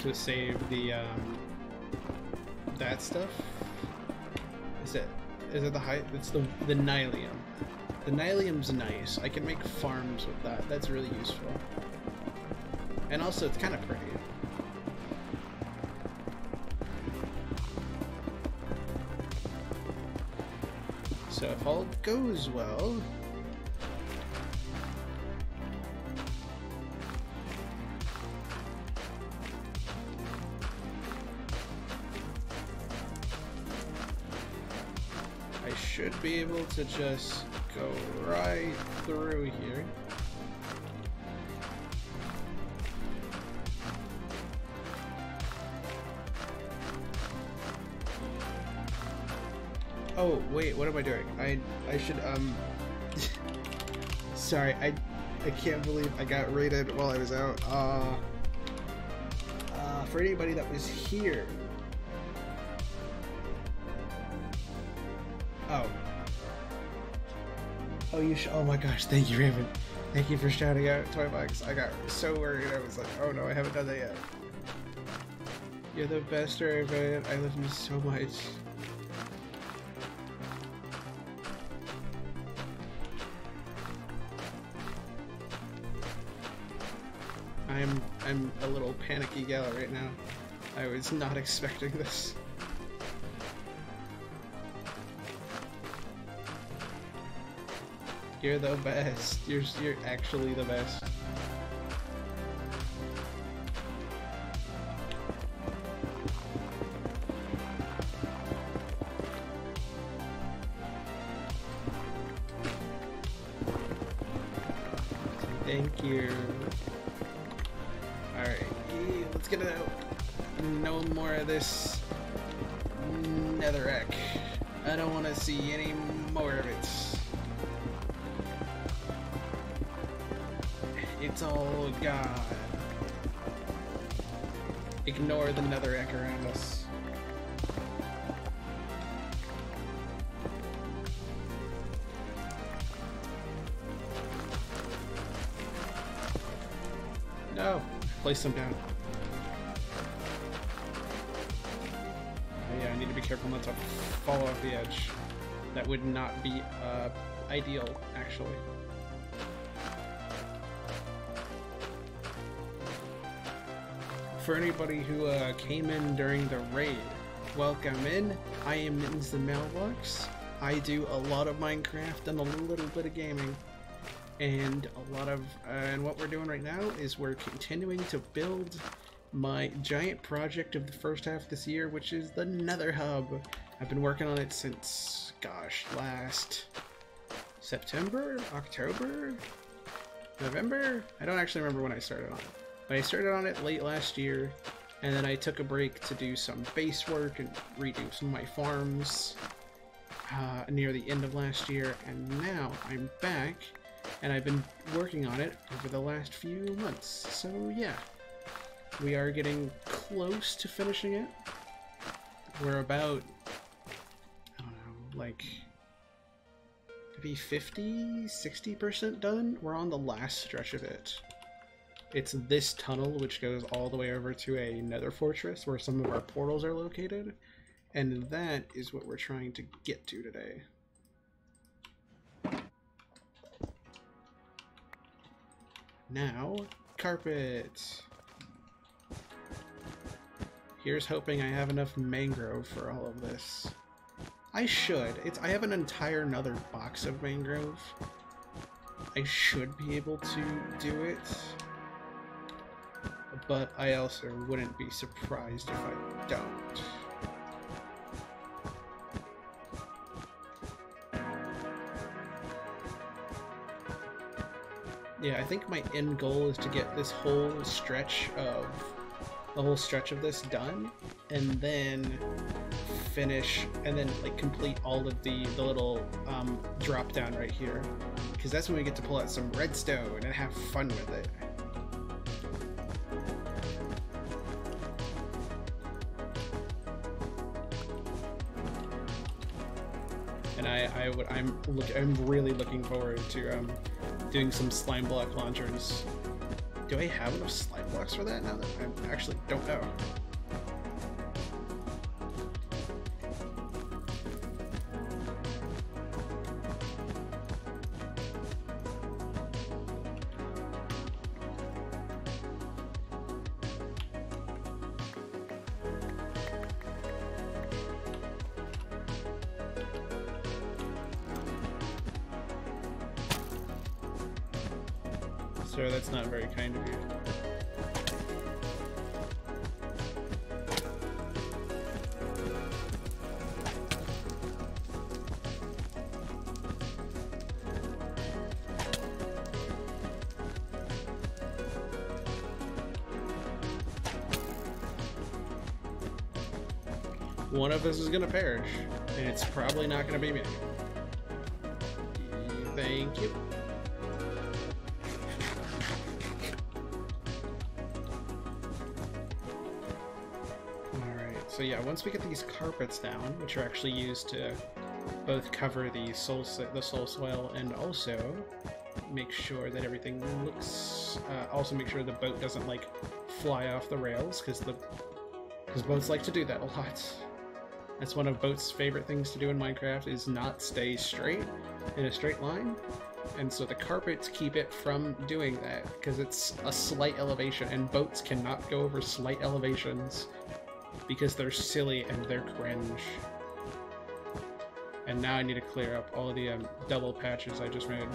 Speaker 2: to save the um, that stuff. Is it? Is it the high? It's the the nylium. The nylium's nice. I can make farms with that. That's really useful. And also, it's kind of pretty. So if all goes well, be able to just go right through here. Oh, wait, what am I doing? I I should um Sorry, I I can't believe I got raided while I was out. Uh uh for anybody that was here. Oh, you sh- Oh my gosh, thank you, Raven. Thank you for shouting out Toy Box. I got so worried. I was like, oh no, I haven't done that yet. You're the best, Raven. I love you so much. I'm I'm a little panicky gal right now. I was not expecting this. You're the best. You're you're actually the best. Ignore the netherrack around us. No, place them down. Oh, yeah, I need to be careful not to fall off the edge. That would not be uh, ideal, actually. For anybody who uh, came in during the raid, welcome in. I am Mittens the Mailbox. I do a lot of Minecraft and a little bit of gaming. And a lot of, uh, and what we're doing right now is we're continuing to build my giant project of the first half of this year, which is the Nether Hub. I've been working on it since, gosh, last September, October, November? I don't actually remember when I started on it. But I started on it late last year, and then I took a break to do some base work and redo some of my farms uh, near the end of last year, and now I'm back, and I've been working on it over the last few months. So yeah, we are getting close to finishing it. We're about, I don't know, like maybe 50, 60% done. We're on the last stretch of it. It's this tunnel which goes all the way over to a nether fortress where some of our portals are located. And that is what we're trying to get to today. Now, carpet. Here's hoping I have enough mangrove for all of this. I should. It's I have an entire another box of mangrove. I should be able to do it but I also wouldn't be surprised if I don't. Yeah, I think my end goal is to get this whole stretch of the whole stretch of this done and then finish and then like complete all of the the little um, drop down right here because that's when we get to pull out some redstone and have fun with it. I, would, I'm look, I'm really looking forward to um, doing some slime block launchers. Do I have enough slime blocks for that now that I actually don't know? Of is gonna perish, and it's probably not gonna be me. Thank you. Alright, so yeah, once we get these carpets down, which are actually used to both cover the soul the soul soil and also make sure that everything looks uh, also make sure the boat doesn't like fly off the rails because the because boats like to do that a lot that's one of boats favorite things to do in minecraft is not stay straight in a straight line and so the carpets keep it from doing that because it's a slight elevation and boats cannot go over slight elevations because they're silly and they're cringe and now I need to clear up all the um, double patches I just made.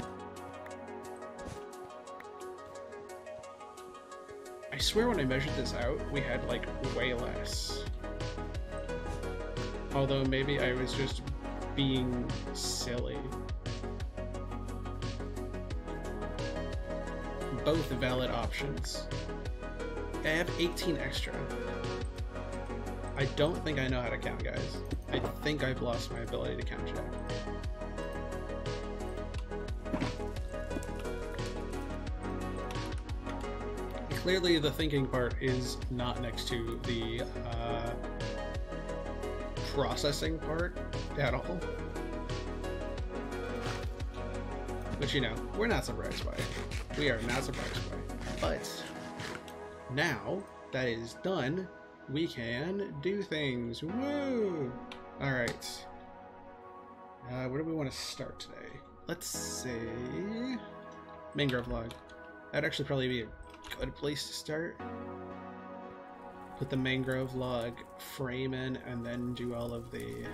Speaker 2: I swear when I measured this out, we had like way less. Although maybe I was just being silly. Both valid options. I have 18 extra. I don't think I know how to count, guys. I think I've lost my ability to count. Clearly, the thinking part is not next to the uh, processing part at all. But you know, we're not surprised by it. We are not surprised by it. But now that is done, we can do things. Woo! Alright. Uh, where do we want to start today? Let's see. Mangrove log. That'd actually probably be a good place to start. Put the mangrove log frame in and then do all of the...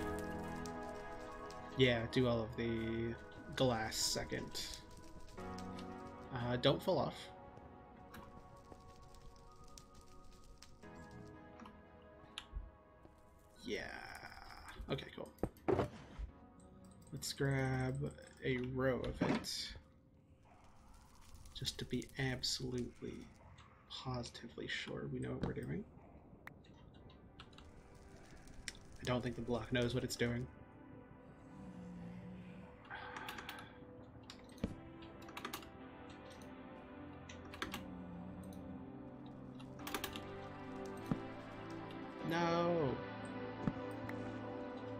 Speaker 2: Yeah, do all of the glass second. Uh, don't fall off. Yeah. Okay, cool. Let's grab a row of it. Just to be absolutely, positively sure we know what we're doing. I don't think the block knows what it's doing. No.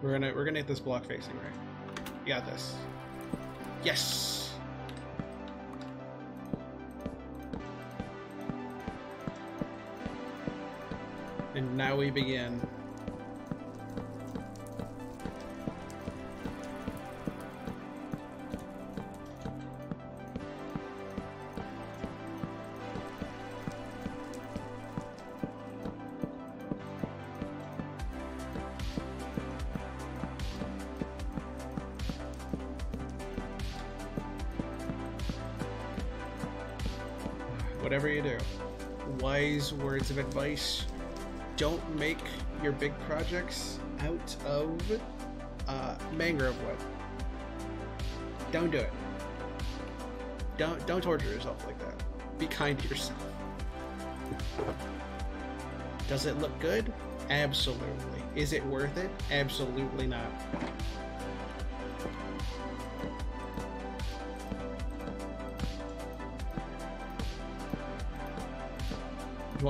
Speaker 2: We're gonna we're gonna hit this block facing right. You got this. Yes. And now we begin. Words of advice don't make your big projects out of uh, mangrove wood. Don't do it. don't don't torture yourself like that. Be kind to yourself. Does it look good? Absolutely. Is it worth it? Absolutely not.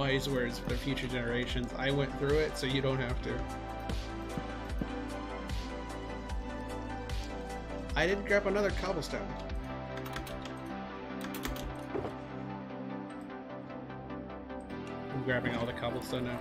Speaker 2: Wise words for future generations. I went through it, so you don't have to. I didn't grab another cobblestone. I'm grabbing all the cobblestone now.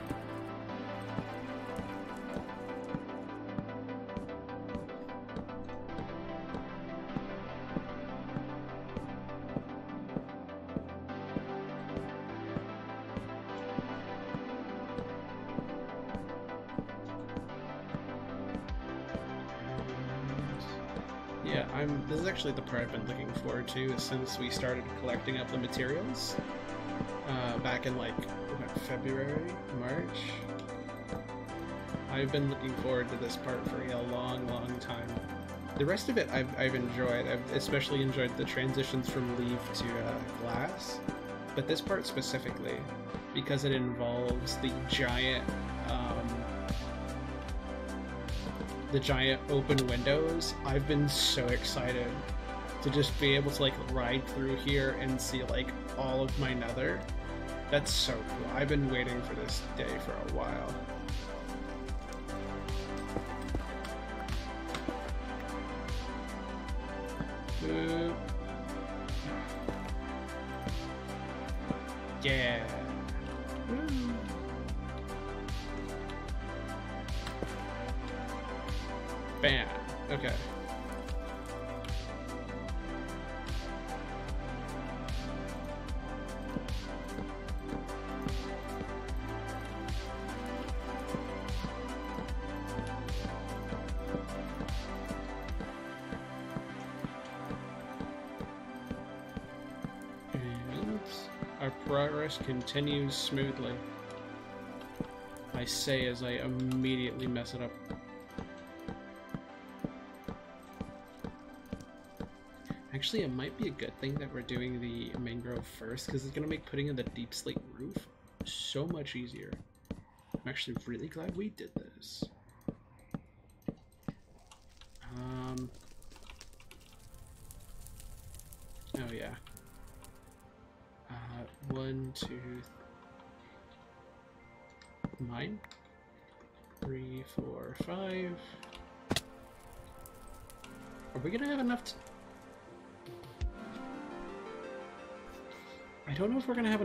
Speaker 2: I've been looking forward to since we started collecting up the materials. Uh, back in like February, March. I've been looking forward to this part for a long, long time. The rest of it I've, I've enjoyed. I've especially enjoyed the transitions from leaf to uh, glass, but this part specifically because it involves the giant um, the giant open windows, I've been so excited to just be able to like ride through here and see like all of my nether. That's so cool. I've been waiting for this day for a while. Continues smoothly. I say as I immediately mess it up. Actually, it might be a good thing that we're doing the mangrove first, because it's going to make putting in the deepslate roof so much easier. I'm actually really glad we did this.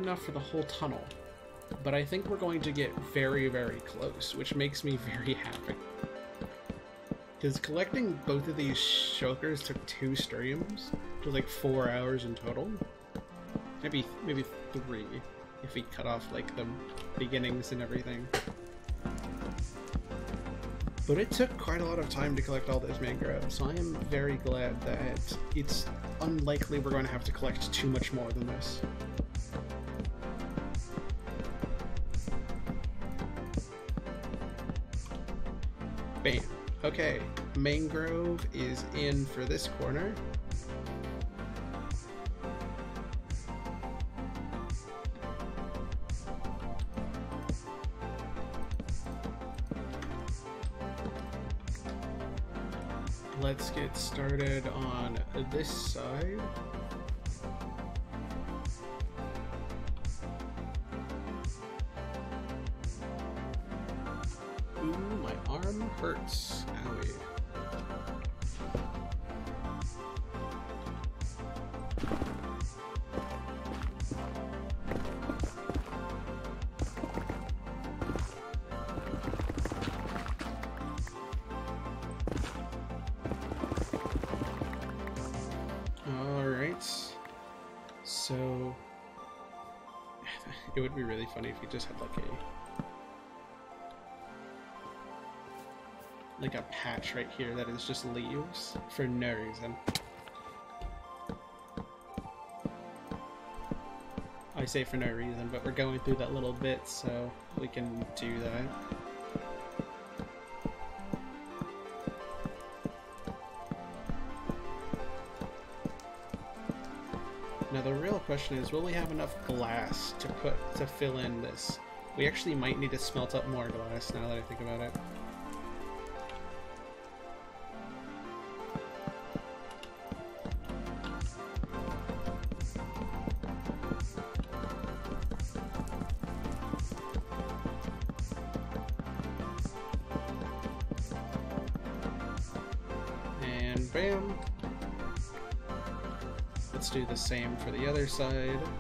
Speaker 2: Enough for the whole tunnel, but I think we're going to get very, very close, which makes me very happy. Because collecting both of these shulkers took two streams, was like four hours in total. Maybe, maybe three, if we cut off like the beginnings and everything. But it took quite a lot of time to collect all those mangroves, so I am very glad that it's unlikely we're going to have to collect too much more than this. Okay, mangrove is in for this corner. Let's get started on this side. Patch right here that is just leaves for no reason. I say for no reason, but we're going through that little bit, so we can do that. Now the real question is, will we have enough glass to put to fill in this? We actually might need to smelt up more glass now that I think about it. Side.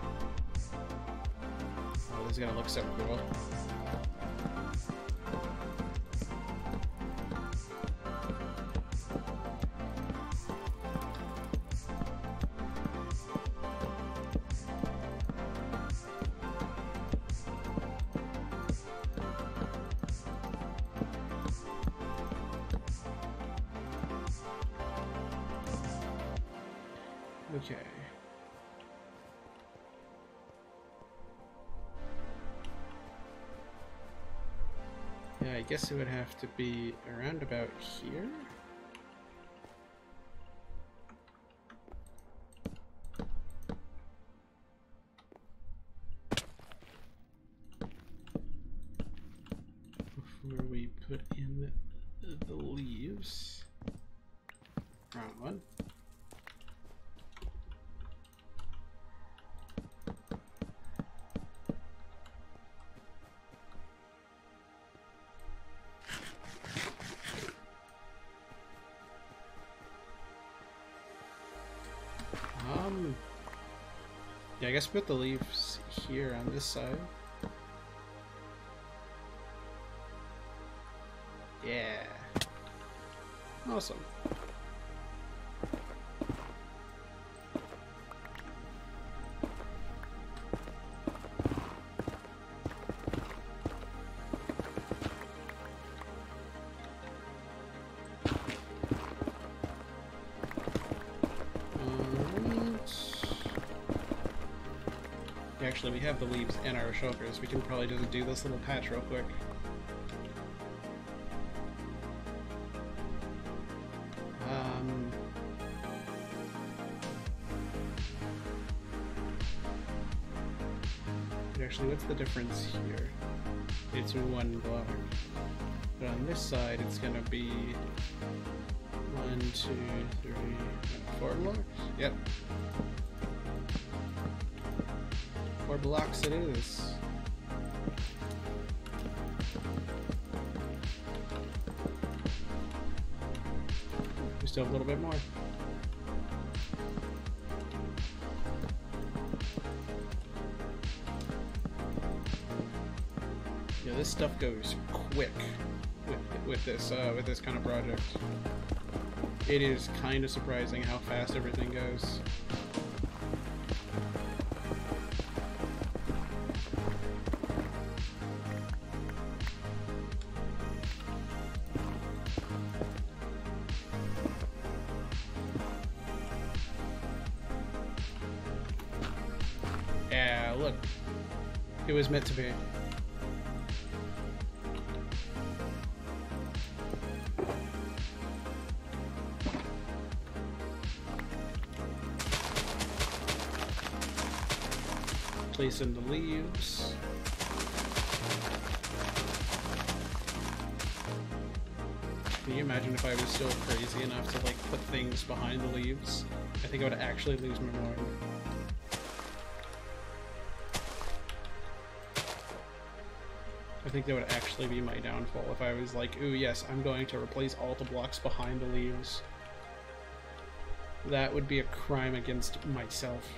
Speaker 2: Guess it would have to be around about here. I guess put the leaves here on this side. Have the leaves and our shoulders. We can probably just do this little patch real quick. Um, actually, what's the difference here? It's one block. But on this side, it's gonna be one, two, three, four blocks? Yep. Four blocks it is. We still have a little bit more. Yeah, this stuff goes quick with, with this uh, with this kind of project. It is kind of surprising how fast everything goes. If I was still crazy enough to like put things behind the leaves? I think I would actually lose my mind. I think that would actually be my downfall if I was like, ooh yes, I'm going to replace all the blocks behind the leaves. That would be a crime against myself.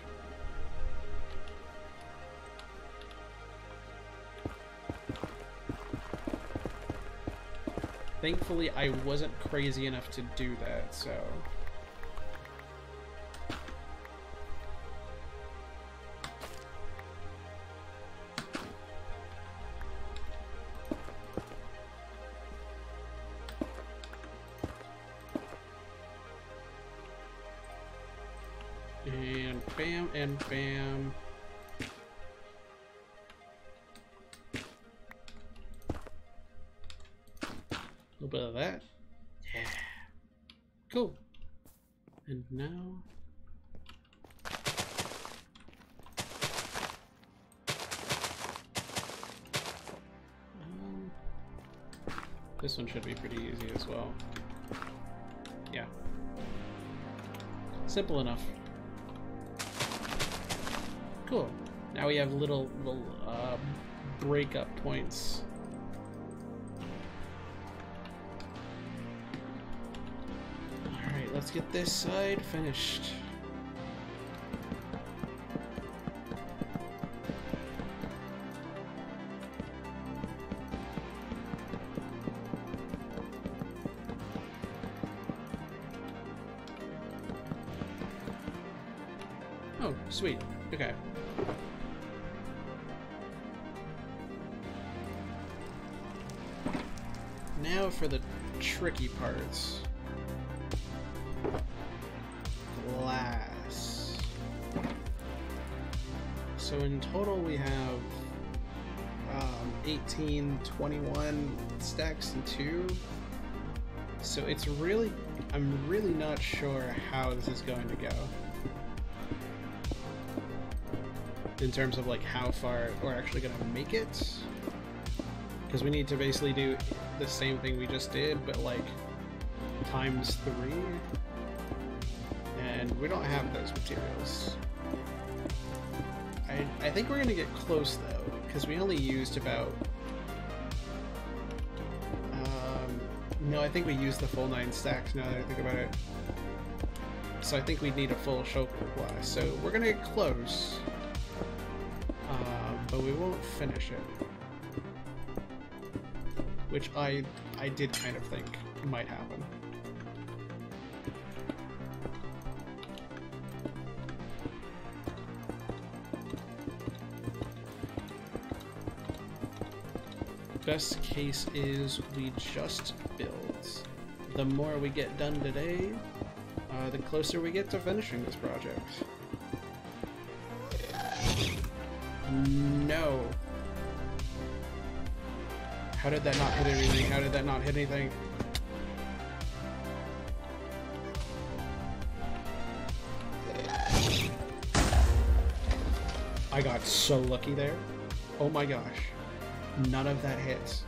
Speaker 2: Thankfully, I wasn't crazy enough to do that, so... Have little little uh, breakup points. Alright, let's get this side finished. Tricky parts. Glass. So in total we have um, 18, 21 stacks and two. So it's really, I'm really not sure how this is going to go. in terms of like how far we're actually gonna make it because we need to basically do the same thing we just did but like times three? And we don't have those materials. I, I think we're gonna get close though because we only used about um, no I think we used the full nine stacks now that I think about it. So I think we need a full shulker glass so we're gonna get close but we won't finish it. Which I I did kind of think might happen. Best case is we just build. The more we get done today, uh, the closer we get to finishing this project. No. How did that not hit anything? How did that not hit anything? I got so lucky there. Oh my gosh. None of that hits.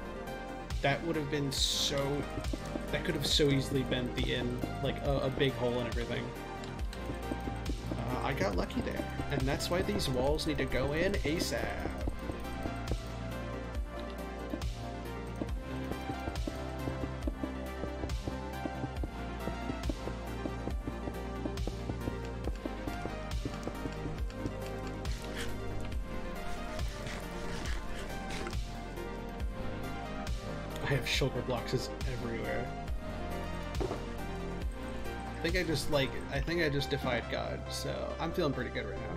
Speaker 2: That would have been so... That could have so easily been the end, like a, a big hole and everything. Uh, I got lucky there. And that's why these walls need to go in ASAP. Blocks everywhere. I think I just like I think I just defied God, so I'm feeling pretty good right now.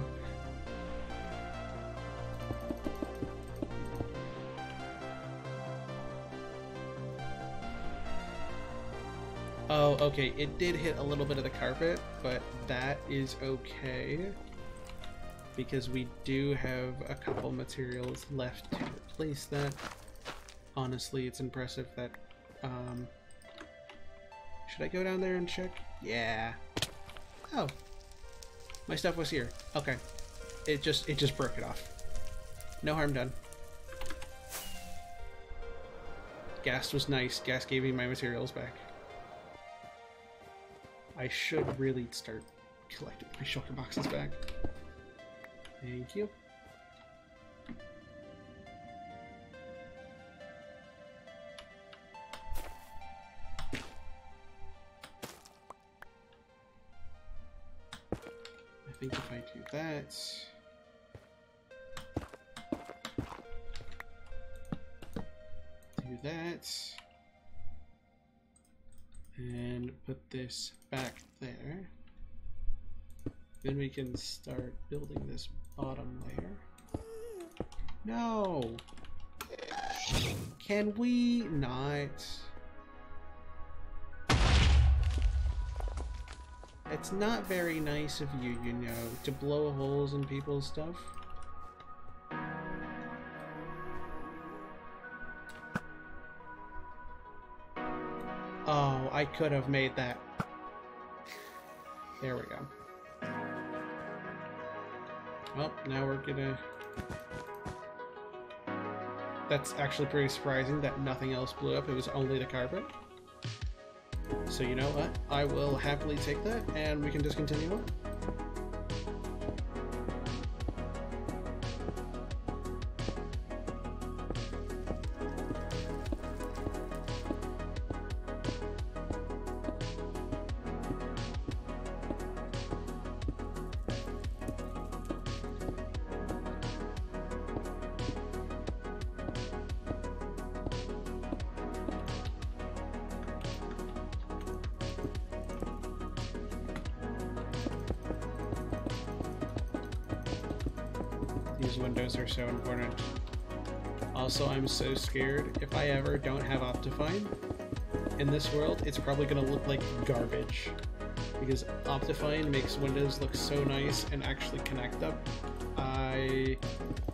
Speaker 2: Oh, okay, it did hit a little bit of the carpet, but that is okay. Because we do have a couple materials left to replace that. Honestly, it's impressive that um, should I go down there and check? Yeah. Oh. My stuff was here. Okay. It just it just broke it off. No harm done. Ghast was nice. Ghast gave me my materials back. I should really start collecting my shulker boxes back. Thank you. That... Do that. And put this back there. Then we can start building this bottom layer. No! Can we not? It's not very nice of you, you know, to blow holes in people's stuff. Oh, I could have made that. There we go. Well, now we're gonna... That's actually pretty surprising that nothing else blew up. It was only the carpet. So you know what? I will happily take that, and we can just continue on. Scared if I ever don't have Optifine in this world, it's probably gonna look like garbage. Because Optifine makes windows look so nice and actually connect up. I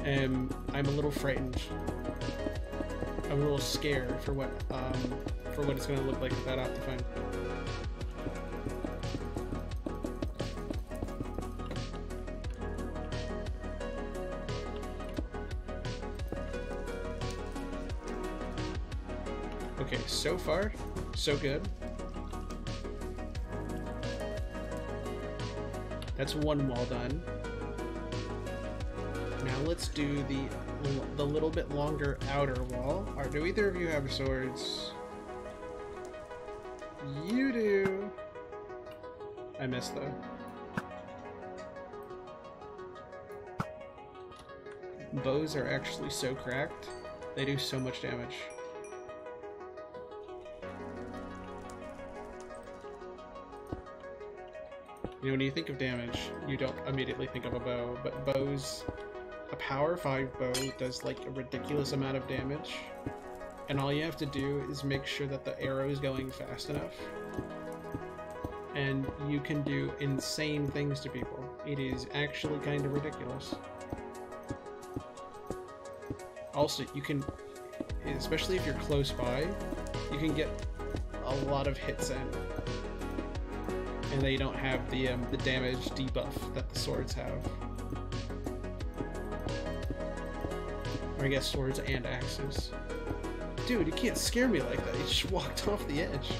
Speaker 2: am I'm a little frightened. I'm a little scared for what um, for what it's gonna look like without Optifine. So good. That's one wall done. Now let's do the the little bit longer outer wall. Are do either of you have swords? You do. I missed though. Bows are actually so cracked. They do so much damage. You know, when you think of damage, you don't immediately think of a bow, but bows, a power 5 bow does like a ridiculous amount of damage, and all you have to do is make sure that the arrow is going fast enough, and you can do insane things to people. It is actually kind of ridiculous. Also, you can, especially if you're close by, you can get a lot of hits in and they don't have the um, the damage debuff that the swords have. Or I guess swords and axes. Dude, you can't scare me like that. You just walked off the edge.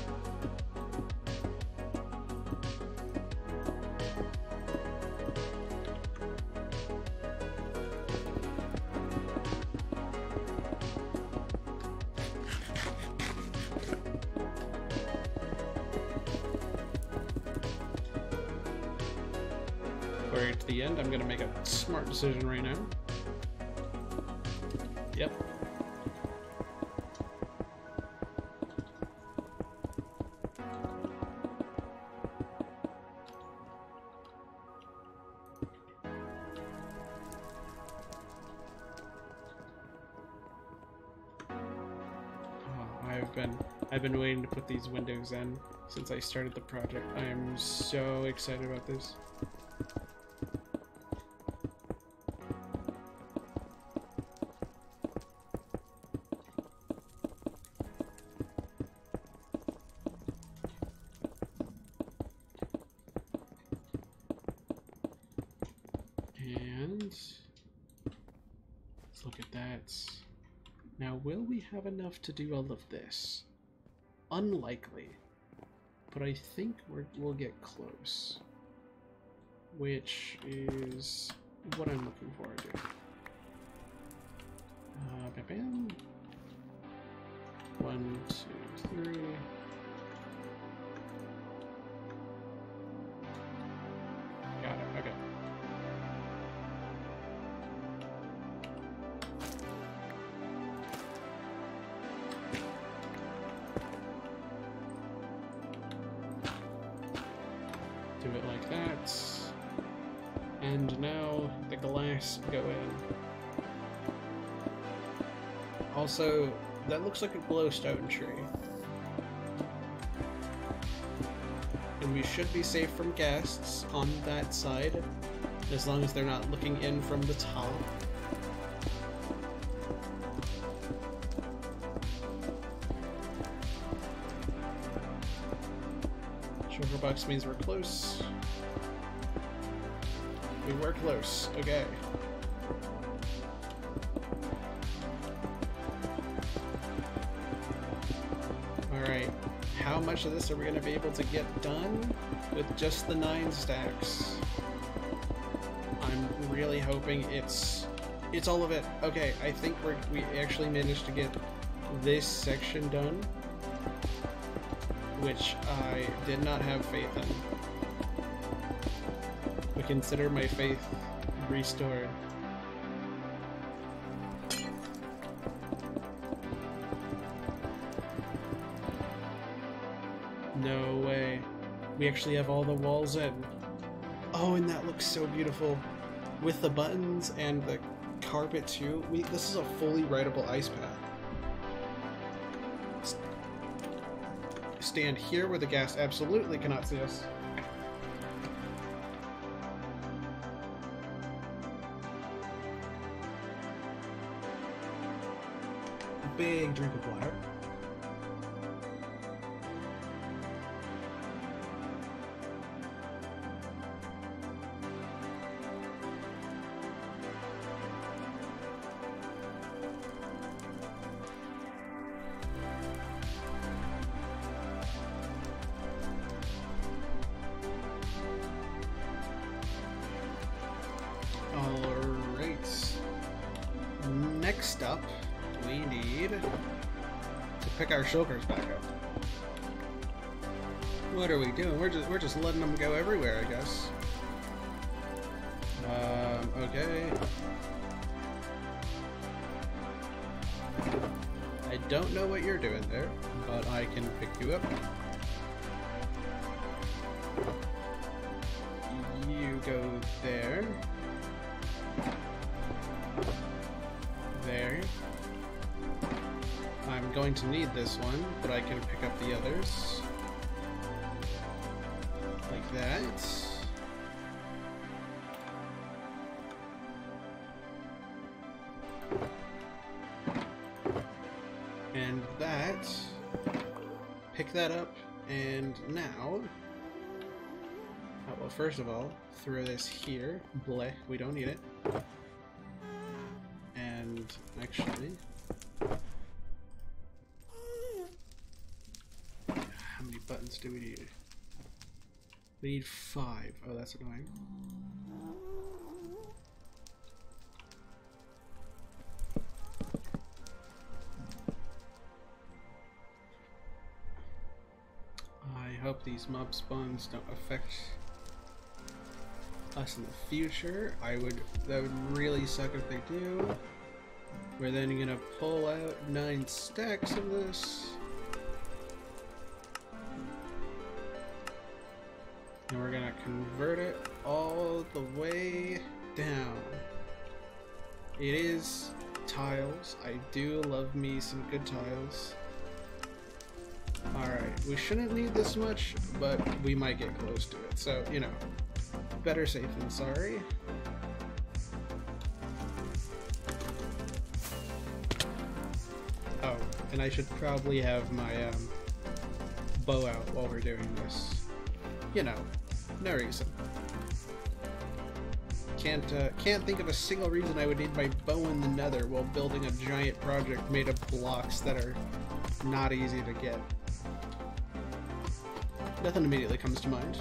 Speaker 2: These windows in since I started the project. I am so excited about this. And let's look at that. Now, will we have enough to do all of this? Unlikely. But I think we're, we'll get close. Which is what I'm looking forward to. Like a glowstone tree. And we should be safe from ghasts on that side, as long as they're not looking in from the top. Shulker box means we're close. We were close. Okay. How much of this are we going to be able to get done with just the nine stacks. I'm really hoping it's it's all of it. Okay, I think we we actually managed to get this section done, which I did not have faith in. We consider my faith restored. Actually have all the walls in. Oh, and that looks so beautiful. With the buttons and the carpet too. We this is a fully rideable ice path. Stand here where the ghast absolutely cannot see us.
Speaker 3: Big drink of water.
Speaker 2: Shulkers back up. What are we doing? We're just we're just letting them go everywhere, I guess. Um, okay. I don't know what you're doing there, but I can pick you up. Going to need this one, but I can pick up the others. Like that. And that. Pick that up, and now. Oh, well, first of all, throw this here. Bleh, we don't need it. We need five. Oh, that's annoying. I hope these mob spawns don't affect us in the future. I would that would really suck if they do. We're then gonna pull out nine stacks of this. And we're gonna convert it all the way down. It is tiles. I do love me some good tiles. Alright, we shouldn't need this much, but we might get close to it. So, you know, better safe than sorry. Oh, and I should probably have my um, bow out while we're doing this. You know, no reason. Can't uh, can't think of a single reason I would need my bow in the nether while building a giant project made of blocks that are not easy to get. Nothing immediately comes to mind.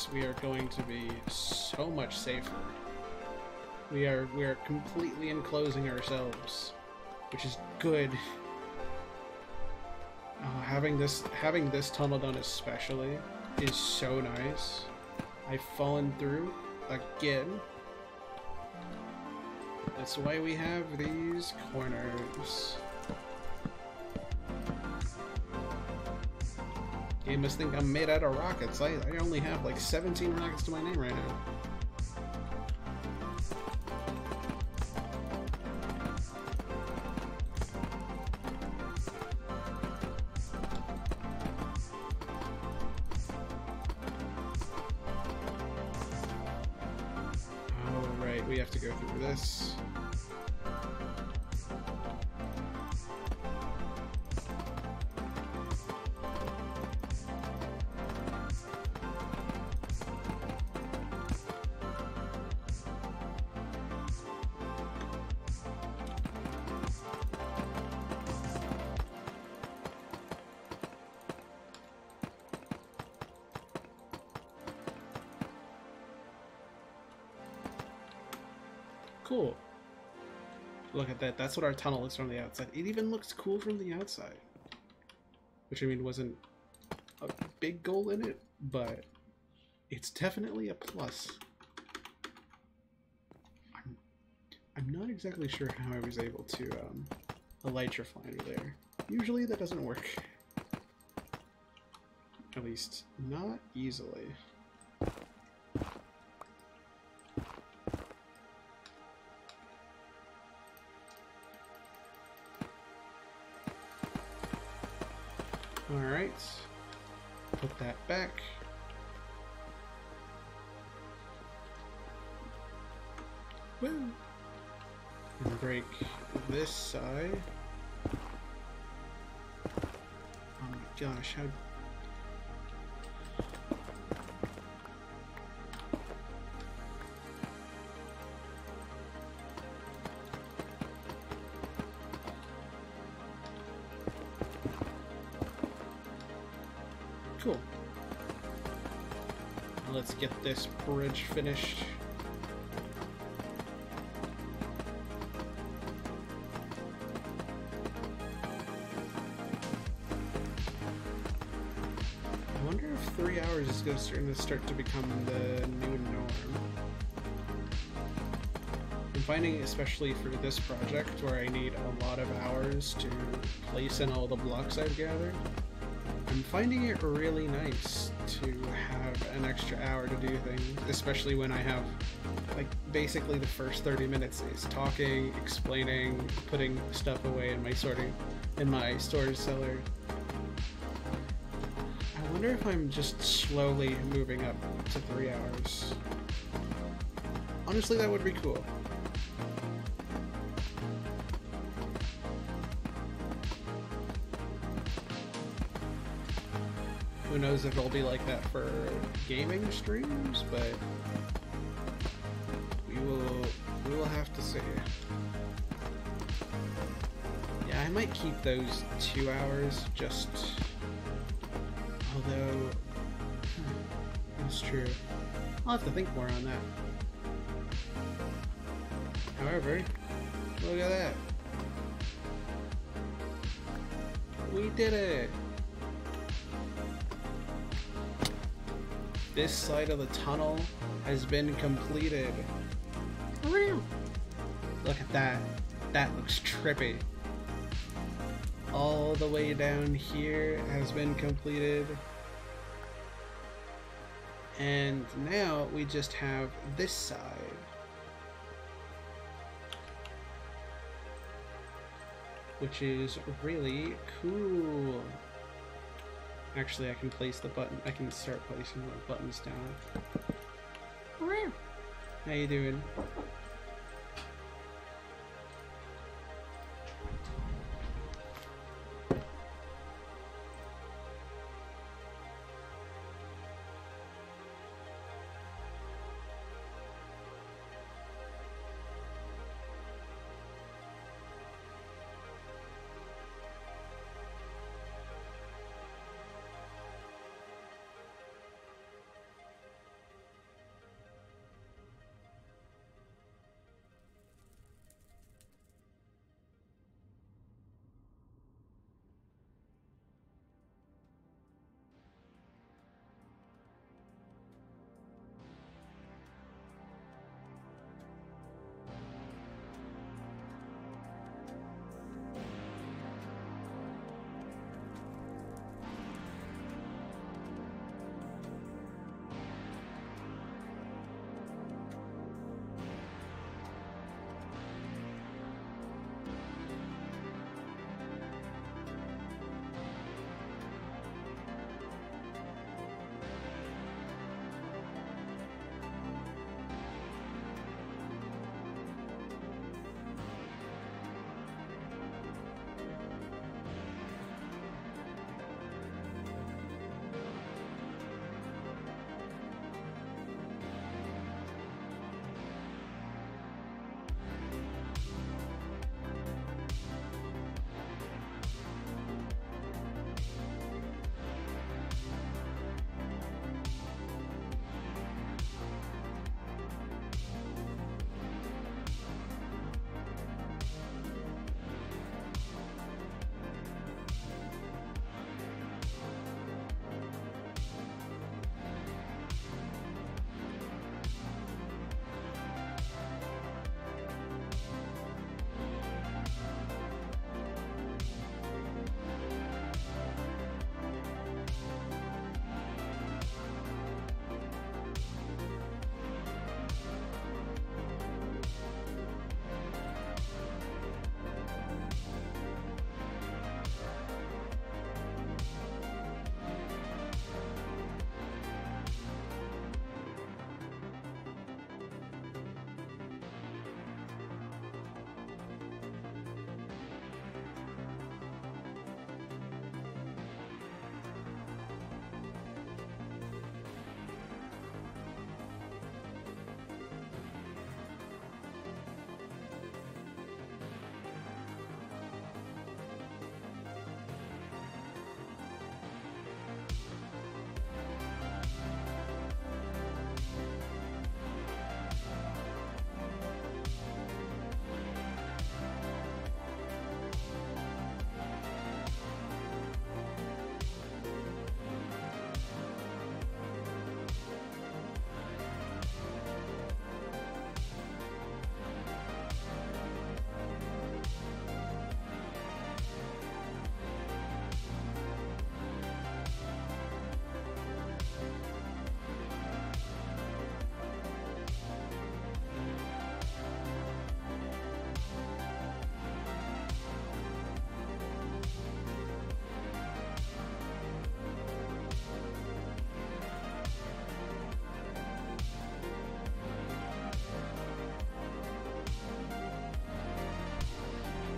Speaker 2: This we are going to be so much safer. We are we are completely enclosing ourselves, which is good. Oh, having this having this tunnel done especially is so nice. I've fallen through again. That's why we have these corners. Game must think I'm made out of rockets. I, I only have like 17 rockets to my name right now. Oh, right, we have to go through this. That. That's what our tunnel looks from the outside. It even looks cool from the outside. Which, I mean, wasn't a big goal in it, but it's definitely a plus. I'm, I'm not exactly sure how I was able to um, elytra finder there. Usually that doesn't work. At least, not easily. That back. And break this side. Oh my gosh, how... finished. I wonder if three hours is going to start to become the new norm. I'm finding, especially for this project, where I need a lot of hours to place in all the blocks I've gathered, I'm finding it really nice to have an extra hour to do things, especially when I have, like, basically the first 30 minutes is talking, explaining, putting stuff away in my sorting, in my storage cellar. I wonder if I'm just slowly moving up to three hours. Honestly, that would be cool. Knows if it'll be like that for gaming streams, but we will we will have to see. Yeah, I might keep those two hours just although hmm, that's true. I'll have to think more on that. However, look at that. We did it! This side of the tunnel has been completed. Look at that. That looks trippy. All the way down here has been completed. And now we just have this side. Which is really cool. Actually, I can place the button. I can start placing the buttons down. Where? How you doing?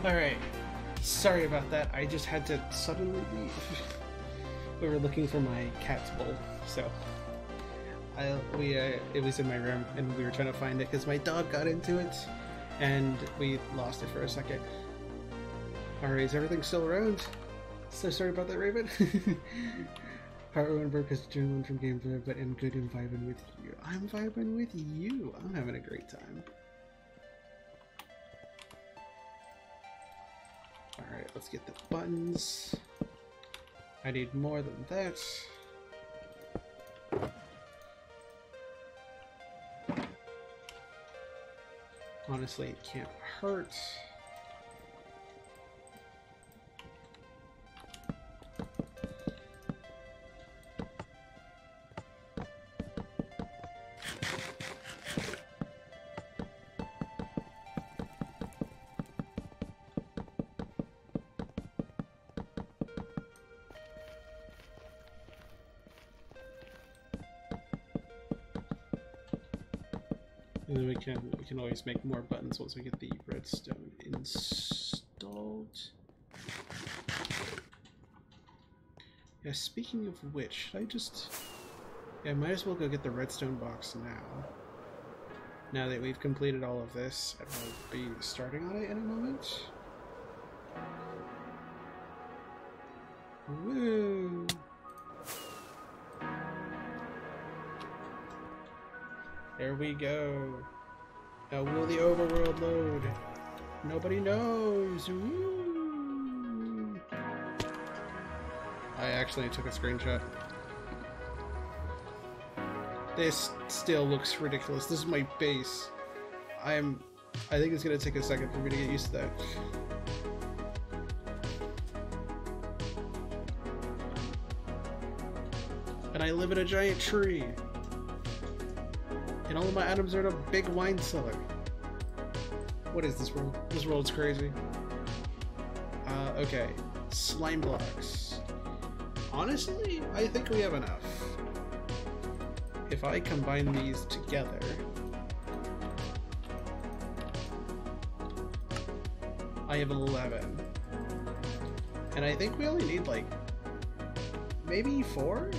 Speaker 2: Alright. Sorry about that. I just had to suddenly leave. we were looking for my cat's bowl, so I we uh, it was in my room and we were trying to find it because my dog got into it and we lost it for a second. Alright, is everything still around? So sorry about that, Raven. Heartland Burke is doing one from Game Dev, but in good and vibing with you. I'm vibing with you. I'm having a great time. I need more than that. Honestly, it can't hurt. Can always make more buttons once we get the redstone installed. Yeah, speaking of which, I just Yeah, might as well go get the redstone box now. Now that we've completed all of this, and we'll be starting on it in a moment. Now will the overworld load? Nobody knows. Woo! I actually took a screenshot. This still looks ridiculous. This is my base. I'm... I think it's gonna take a second for me to get used to that. And I live in a giant tree. And all of my items are in a big wine cellar. What is this world? This world's crazy. Uh, okay. Slime blocks. Honestly, I think we have enough. If I combine these together... I have 11. And I think we only need like... Maybe four?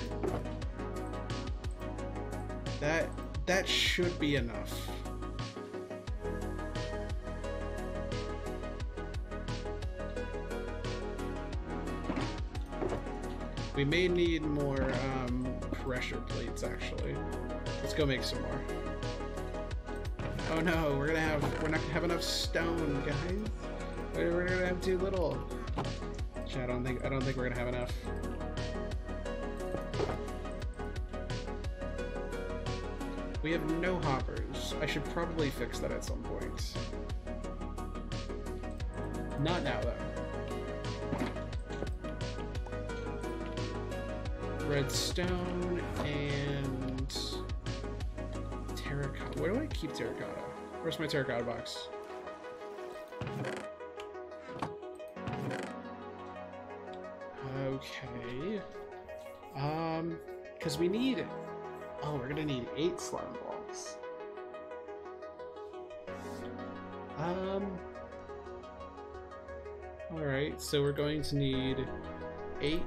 Speaker 2: That that should be enough. We may need more um, pressure plates, actually. Let's go make some more. Oh no, we're gonna have we're not gonna have enough stone, guys. We're, gonna have too little. I don't think I don't think we're gonna have enough. We have no hoppers. I should probably fix that at some point. Not now, though. Redstone and terracotta. Where do I keep terracotta? Where's my terracotta box? Um. Alright, so we're going to need eight.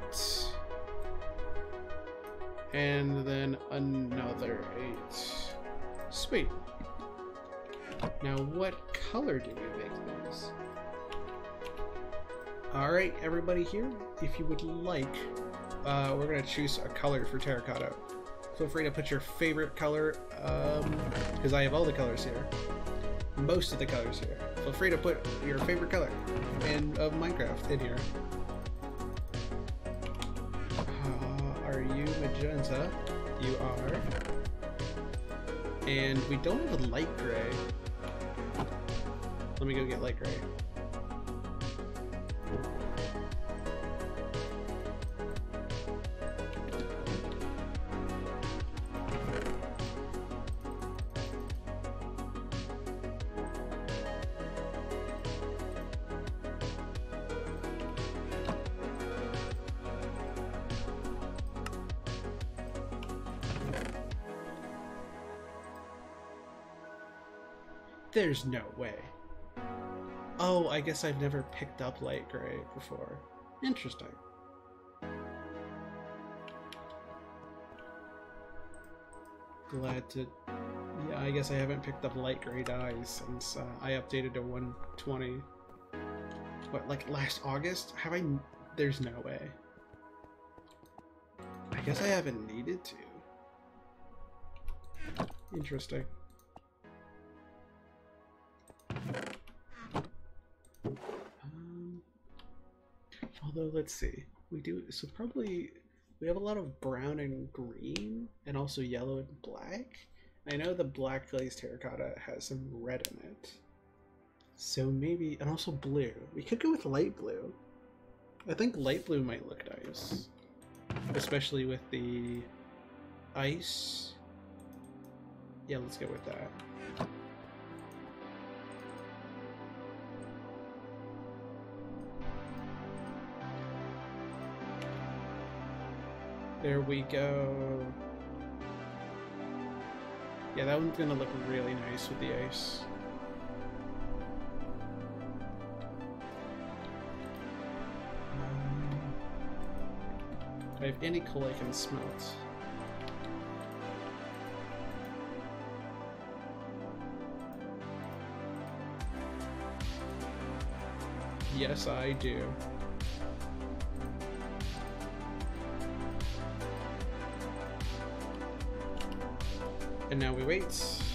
Speaker 2: And then another eight. Sweet. Now, what color do we make these? Alright, everybody here, if you would like, uh, we're going to choose a color for terracotta. Feel free to put your favorite color, because um, I have all the colors here. Most of the colors here. Feel free to put your favorite color in of Minecraft in here. Uh, are you magenta? You are. And we don't have a light gray. Let me go get light gray. There's no way. Oh, I guess I've never picked up light gray before. Interesting. Glad to. Yeah, I guess I haven't picked up light gray dyes since uh, I updated to 120. What, like last August? Have I. There's no way. I guess I haven't needed to. Interesting. Let's see. We do. So, probably. We have a lot of brown and green, and also yellow and black. I know the black glazed terracotta has some red in it. So maybe, and also blue. We could go with light blue. I think light blue might look nice. Especially with the ice. Yeah, let's go with that. There we go. Yeah, that one's gonna look really nice with the ice. Um, do I have any coal I can smelt? Yes, I do. And now we wait.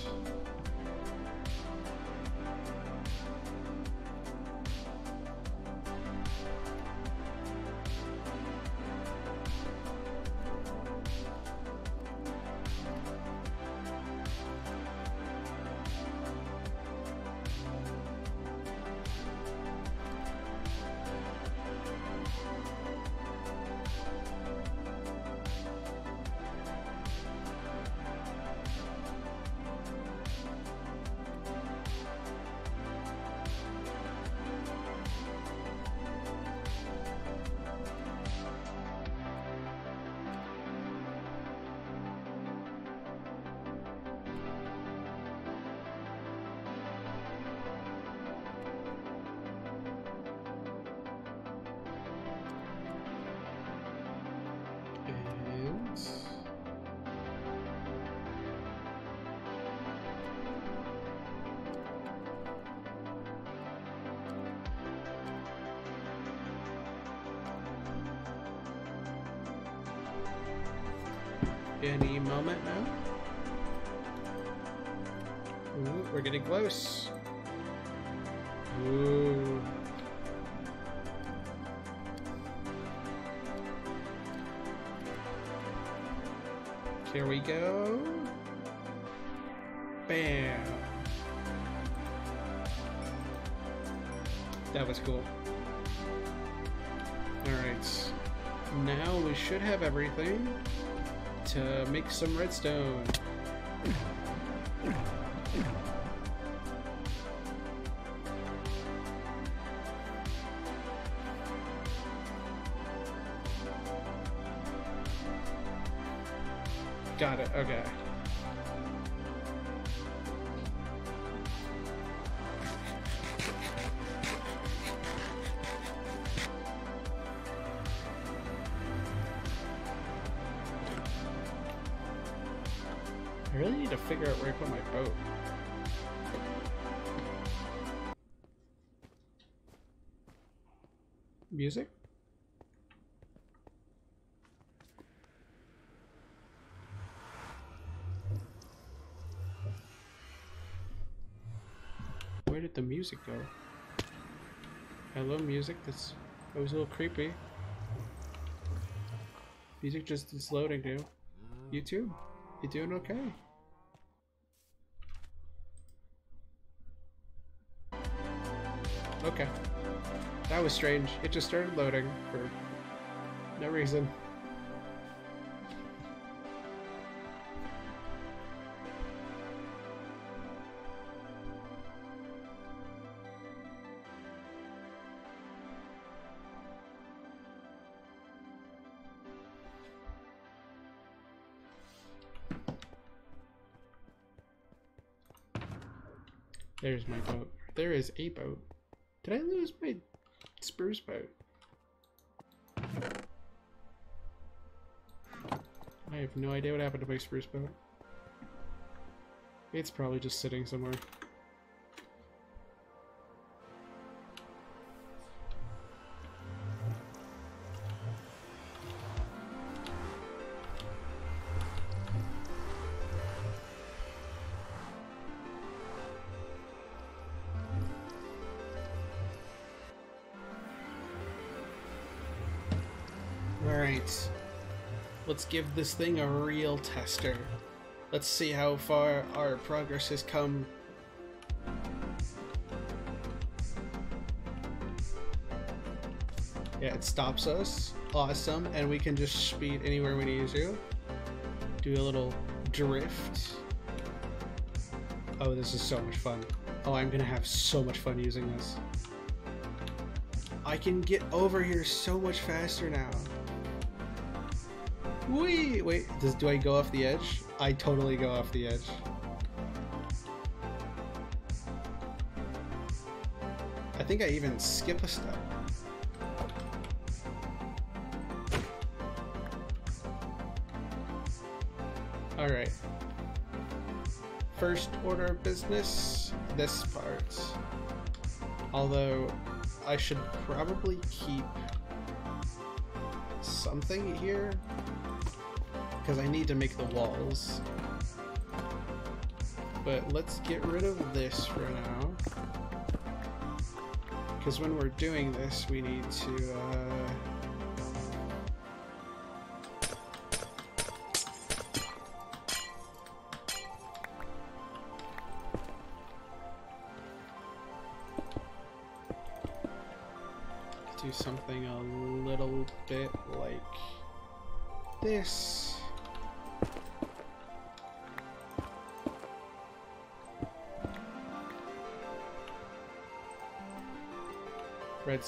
Speaker 2: Some redstone. Got it, okay. Boat. Music? Where did the music go? Hello, music. That's that was a little creepy. Music just is loading dude. You too? You doing okay? Okay. That was strange. It just started loading for no reason. There's my boat. There is a boat. Did I lose my spruce boat? I have no idea what happened to my spruce boat. It's probably just sitting somewhere. Give this thing a real tester. Let's see how far our progress has come. Yeah, it stops us. Awesome. And we can just speed anywhere we need to. Do a little drift. Oh, this is so much fun. Oh, I'm gonna have so much fun using this. I can get over here so much faster now. Wait, wait, does do I go off the edge? I totally go off the edge. I think I even skip a step. Alright. First order of business, this part. Although, I should probably keep something here because I need to make the walls. But let's get rid of this for now. Because when we're doing this, we need to, uh...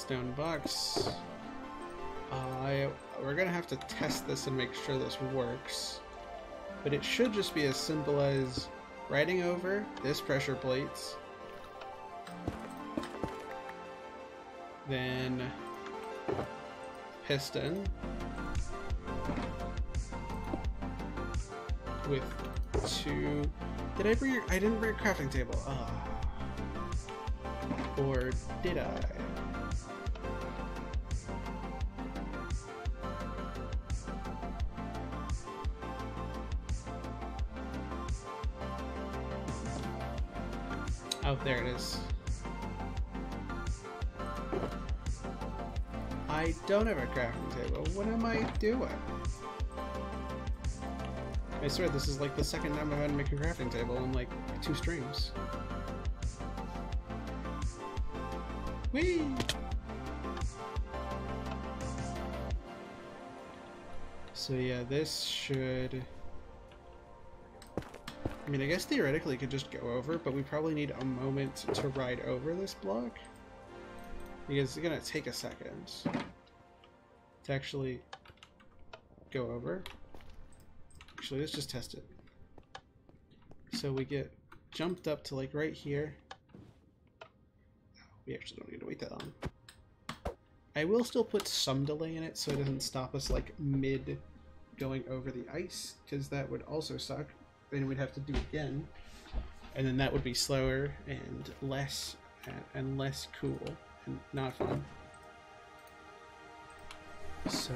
Speaker 2: Redstone box. Uh, we're gonna have to test this and make sure this works. But it should just be as simple as writing over this pressure plates. Then piston with two. Did I bring? I didn't bring a crafting table. Ah. Or did I? Don't have a crafting table. What am I doing? I swear this is like the second time I've had to make a crafting table in like two streams. Whee! So yeah, this should... I mean, I guess theoretically it could just go over, but we probably need a moment to ride over this block. Because it's gonna take a second to actually go over. Actually, let's just test it. So we get jumped up to like right here. We actually don't need to wait that long. I will still put some delay in it so it doesn't stop us like mid going over the ice, because that would also suck. Then we'd have to do it again. And then that would be slower and less and less cool and not fun. So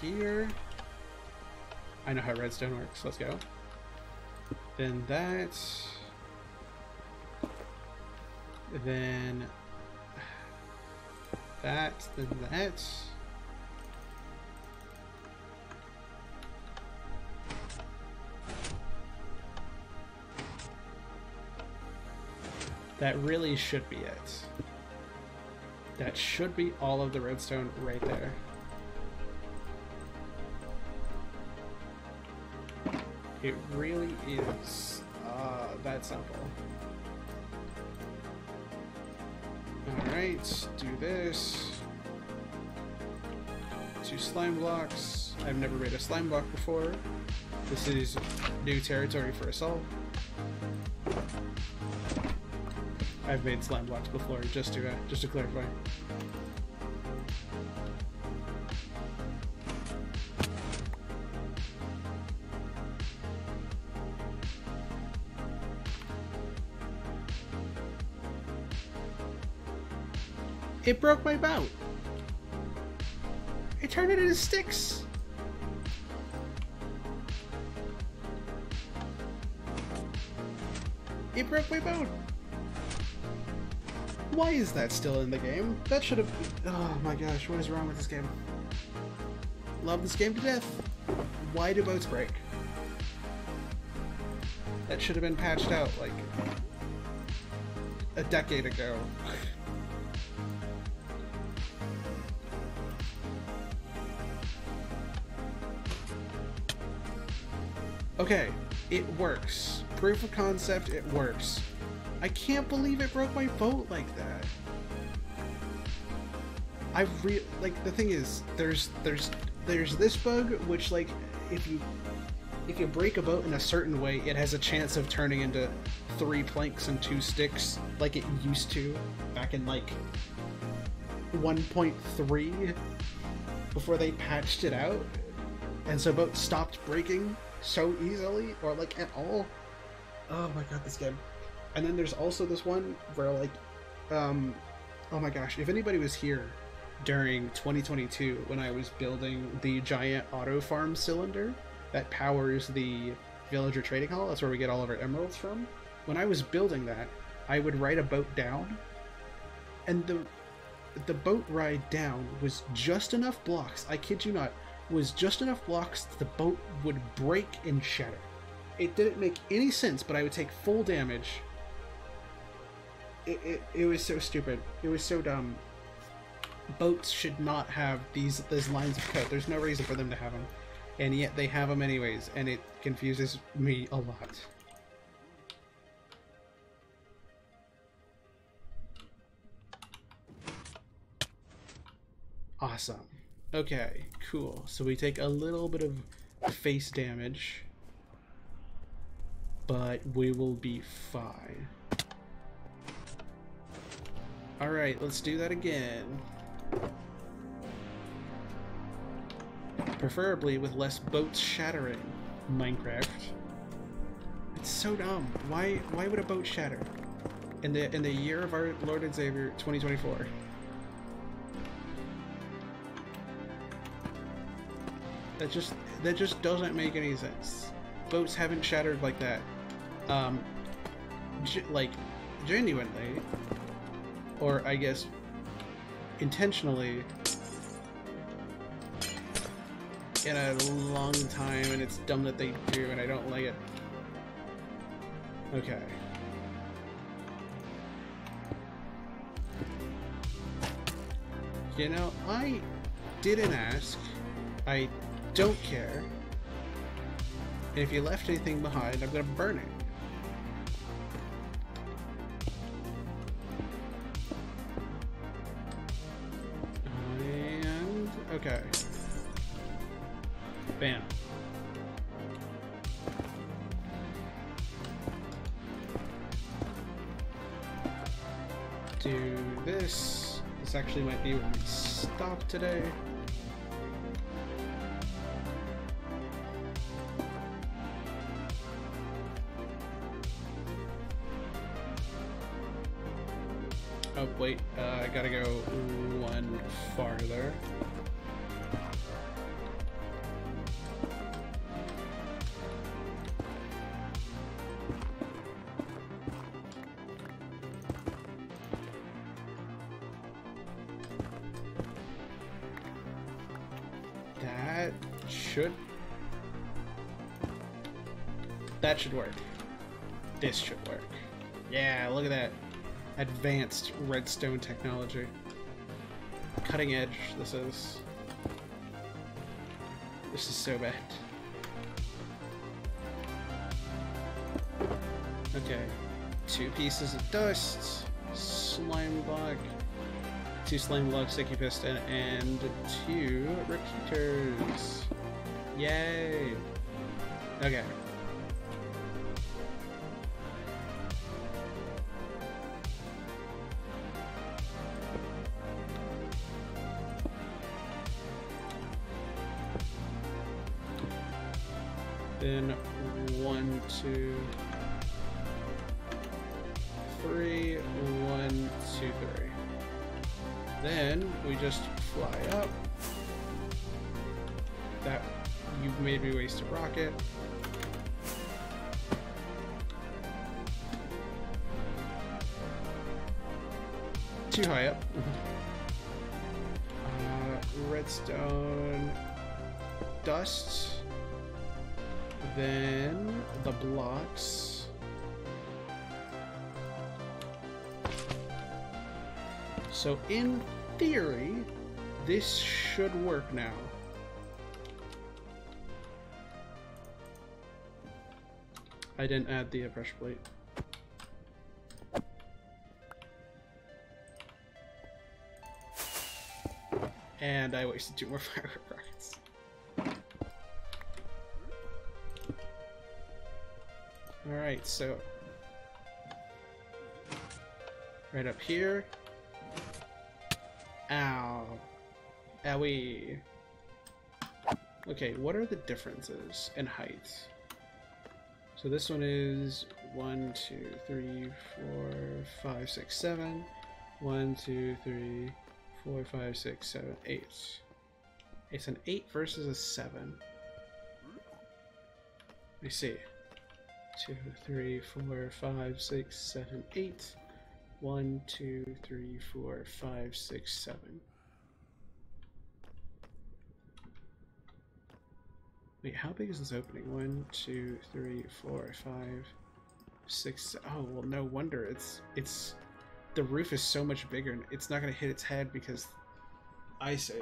Speaker 2: here I know how redstone works. Let's go. Then that. Then that. Then that. That really should be it. That should be all of the redstone right there. It really is uh, that simple. Alright, do this. Two slime blocks. I've never made a slime block before. This is new territory for us all. I've made slime blocks before, just to uh, just to clarify. It broke my boat. It turned it into sticks. It broke my boat. Why is that still in the game? That should have. Oh my gosh, what is wrong with this game? Love this game to death. Why do boats break? That should have been patched out like a decade ago. okay, it works. Proof of concept, it works. I can't believe it broke my boat like that. I re like the thing is there's there's there's this bug which like if you if you break a boat in a certain way it has a chance of turning into three planks and two sticks like it used to back in like 1.3 before they patched it out and so boats stopped breaking so easily or like at all. Oh my god this game. And then there's also this one where like um oh my gosh if anybody was here during 2022 when i was building the giant auto farm cylinder that powers the villager trading hall that's where we get all of our emeralds from when i was building that i would ride a boat down and the the boat ride down was just enough blocks i kid you not was just enough blocks that the boat would break and shatter it didn't make any sense but i would take full damage it, it, it was so stupid. It was so dumb. Boats should not have these these lines of code. There's no reason for them to have them, and yet they have them anyways, and it confuses me a lot. Awesome. Okay, cool. So we take a little bit of face damage, but we will be fine. Alright, let's do that again. Preferably with less boats shattering. Minecraft. It's so dumb. Why why would a boat shatter? In the in the year of our Lord and Savior 2024. That just that just doesn't make any sense. Boats haven't shattered like that. Um like genuinely or I guess intentionally in a long time and it's dumb that they do and I don't like it. Okay. You know, I didn't ask. I don't care. And if you left anything behind, I'm gonna burn it. And... Okay. Bam. Do this. This actually might be where we stop today. Should. That should work. This should work. Yeah, look at that. Advanced redstone technology. Cutting edge, this is. This is so bad. Okay. Two pieces of dust, slime block, two slime block sticky piston, and two repeaters. Yay! Okay. So in theory, this should work now. I didn't add the pressure plate. And I wasted two more firework rockets. Alright, so... Right up here. Ow. Owie. Okay, what are the differences in height? So this one is one, two, three, four, five, six, seven. One, two, three, four, five, six, seven, eight. It's an eight versus a seven. Let me see. Two, three, four, five, six, seven, eight. One, two, three, four, five, six, seven. Wait, how big is this opening? One, two, three, four, five, six. Oh well, no wonder it's it's the roof is so much bigger. and It's not gonna hit its head because
Speaker 4: I see.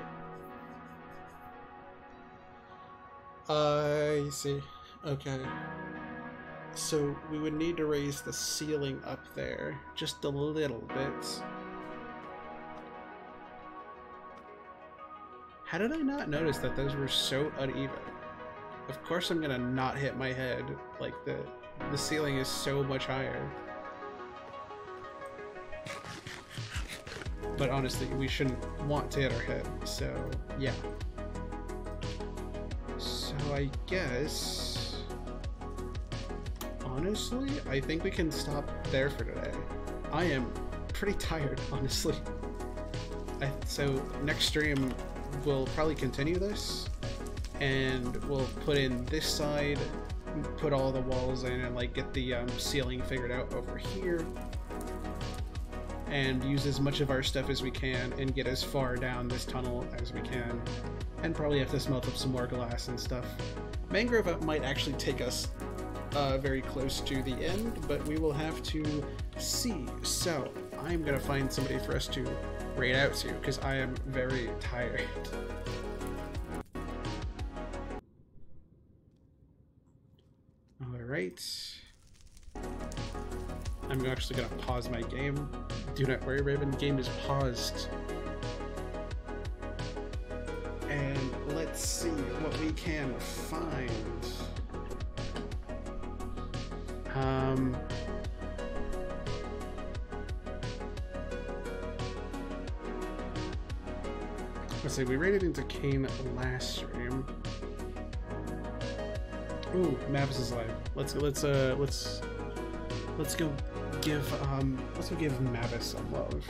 Speaker 4: I see. Okay.
Speaker 2: So we would need to raise the ceiling up there just a little bit. How did I not notice that those were so uneven? Of course I'm gonna not hit my head. Like the the ceiling is so much higher. But honestly, we shouldn't want to hit our head, so yeah. So I guess honestly, I think we can stop there for today. I am pretty tired, honestly. I, so next stream we'll probably continue this and we'll put in this side put all the walls in and like get the um, ceiling figured out over here and use as much of our stuff as we can and get as far down this tunnel as we can and probably have to smelt up some more glass and stuff mangrove might actually take us uh, very close to the end but we will have to see so i'm gonna find somebody for us to raid out to because i am very tired Alright. I'm actually gonna pause my game. Do not worry, Raven, game is paused. And let's see what we can find. Um. Let's see, we raided into Kane last stream. Ooh, Mavis is live. Let's let's uh let's let's go give um let's go give Mavis some love.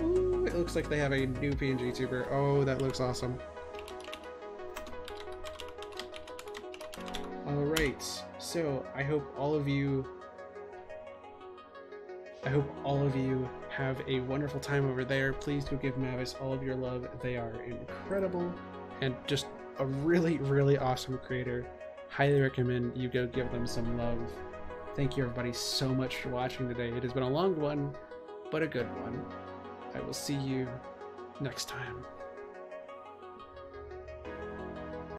Speaker 2: Ooh, it looks like they have a new PNG tuber. Oh, that looks awesome. Alright, so I hope all of you I hope all of you have a wonderful time over there. Please do give Mavis all of your love. They are incredible and just a really, really awesome creator highly recommend you go give them some love. Thank you everybody so much for watching today. It has been a long one, but a good one. I will see you next time.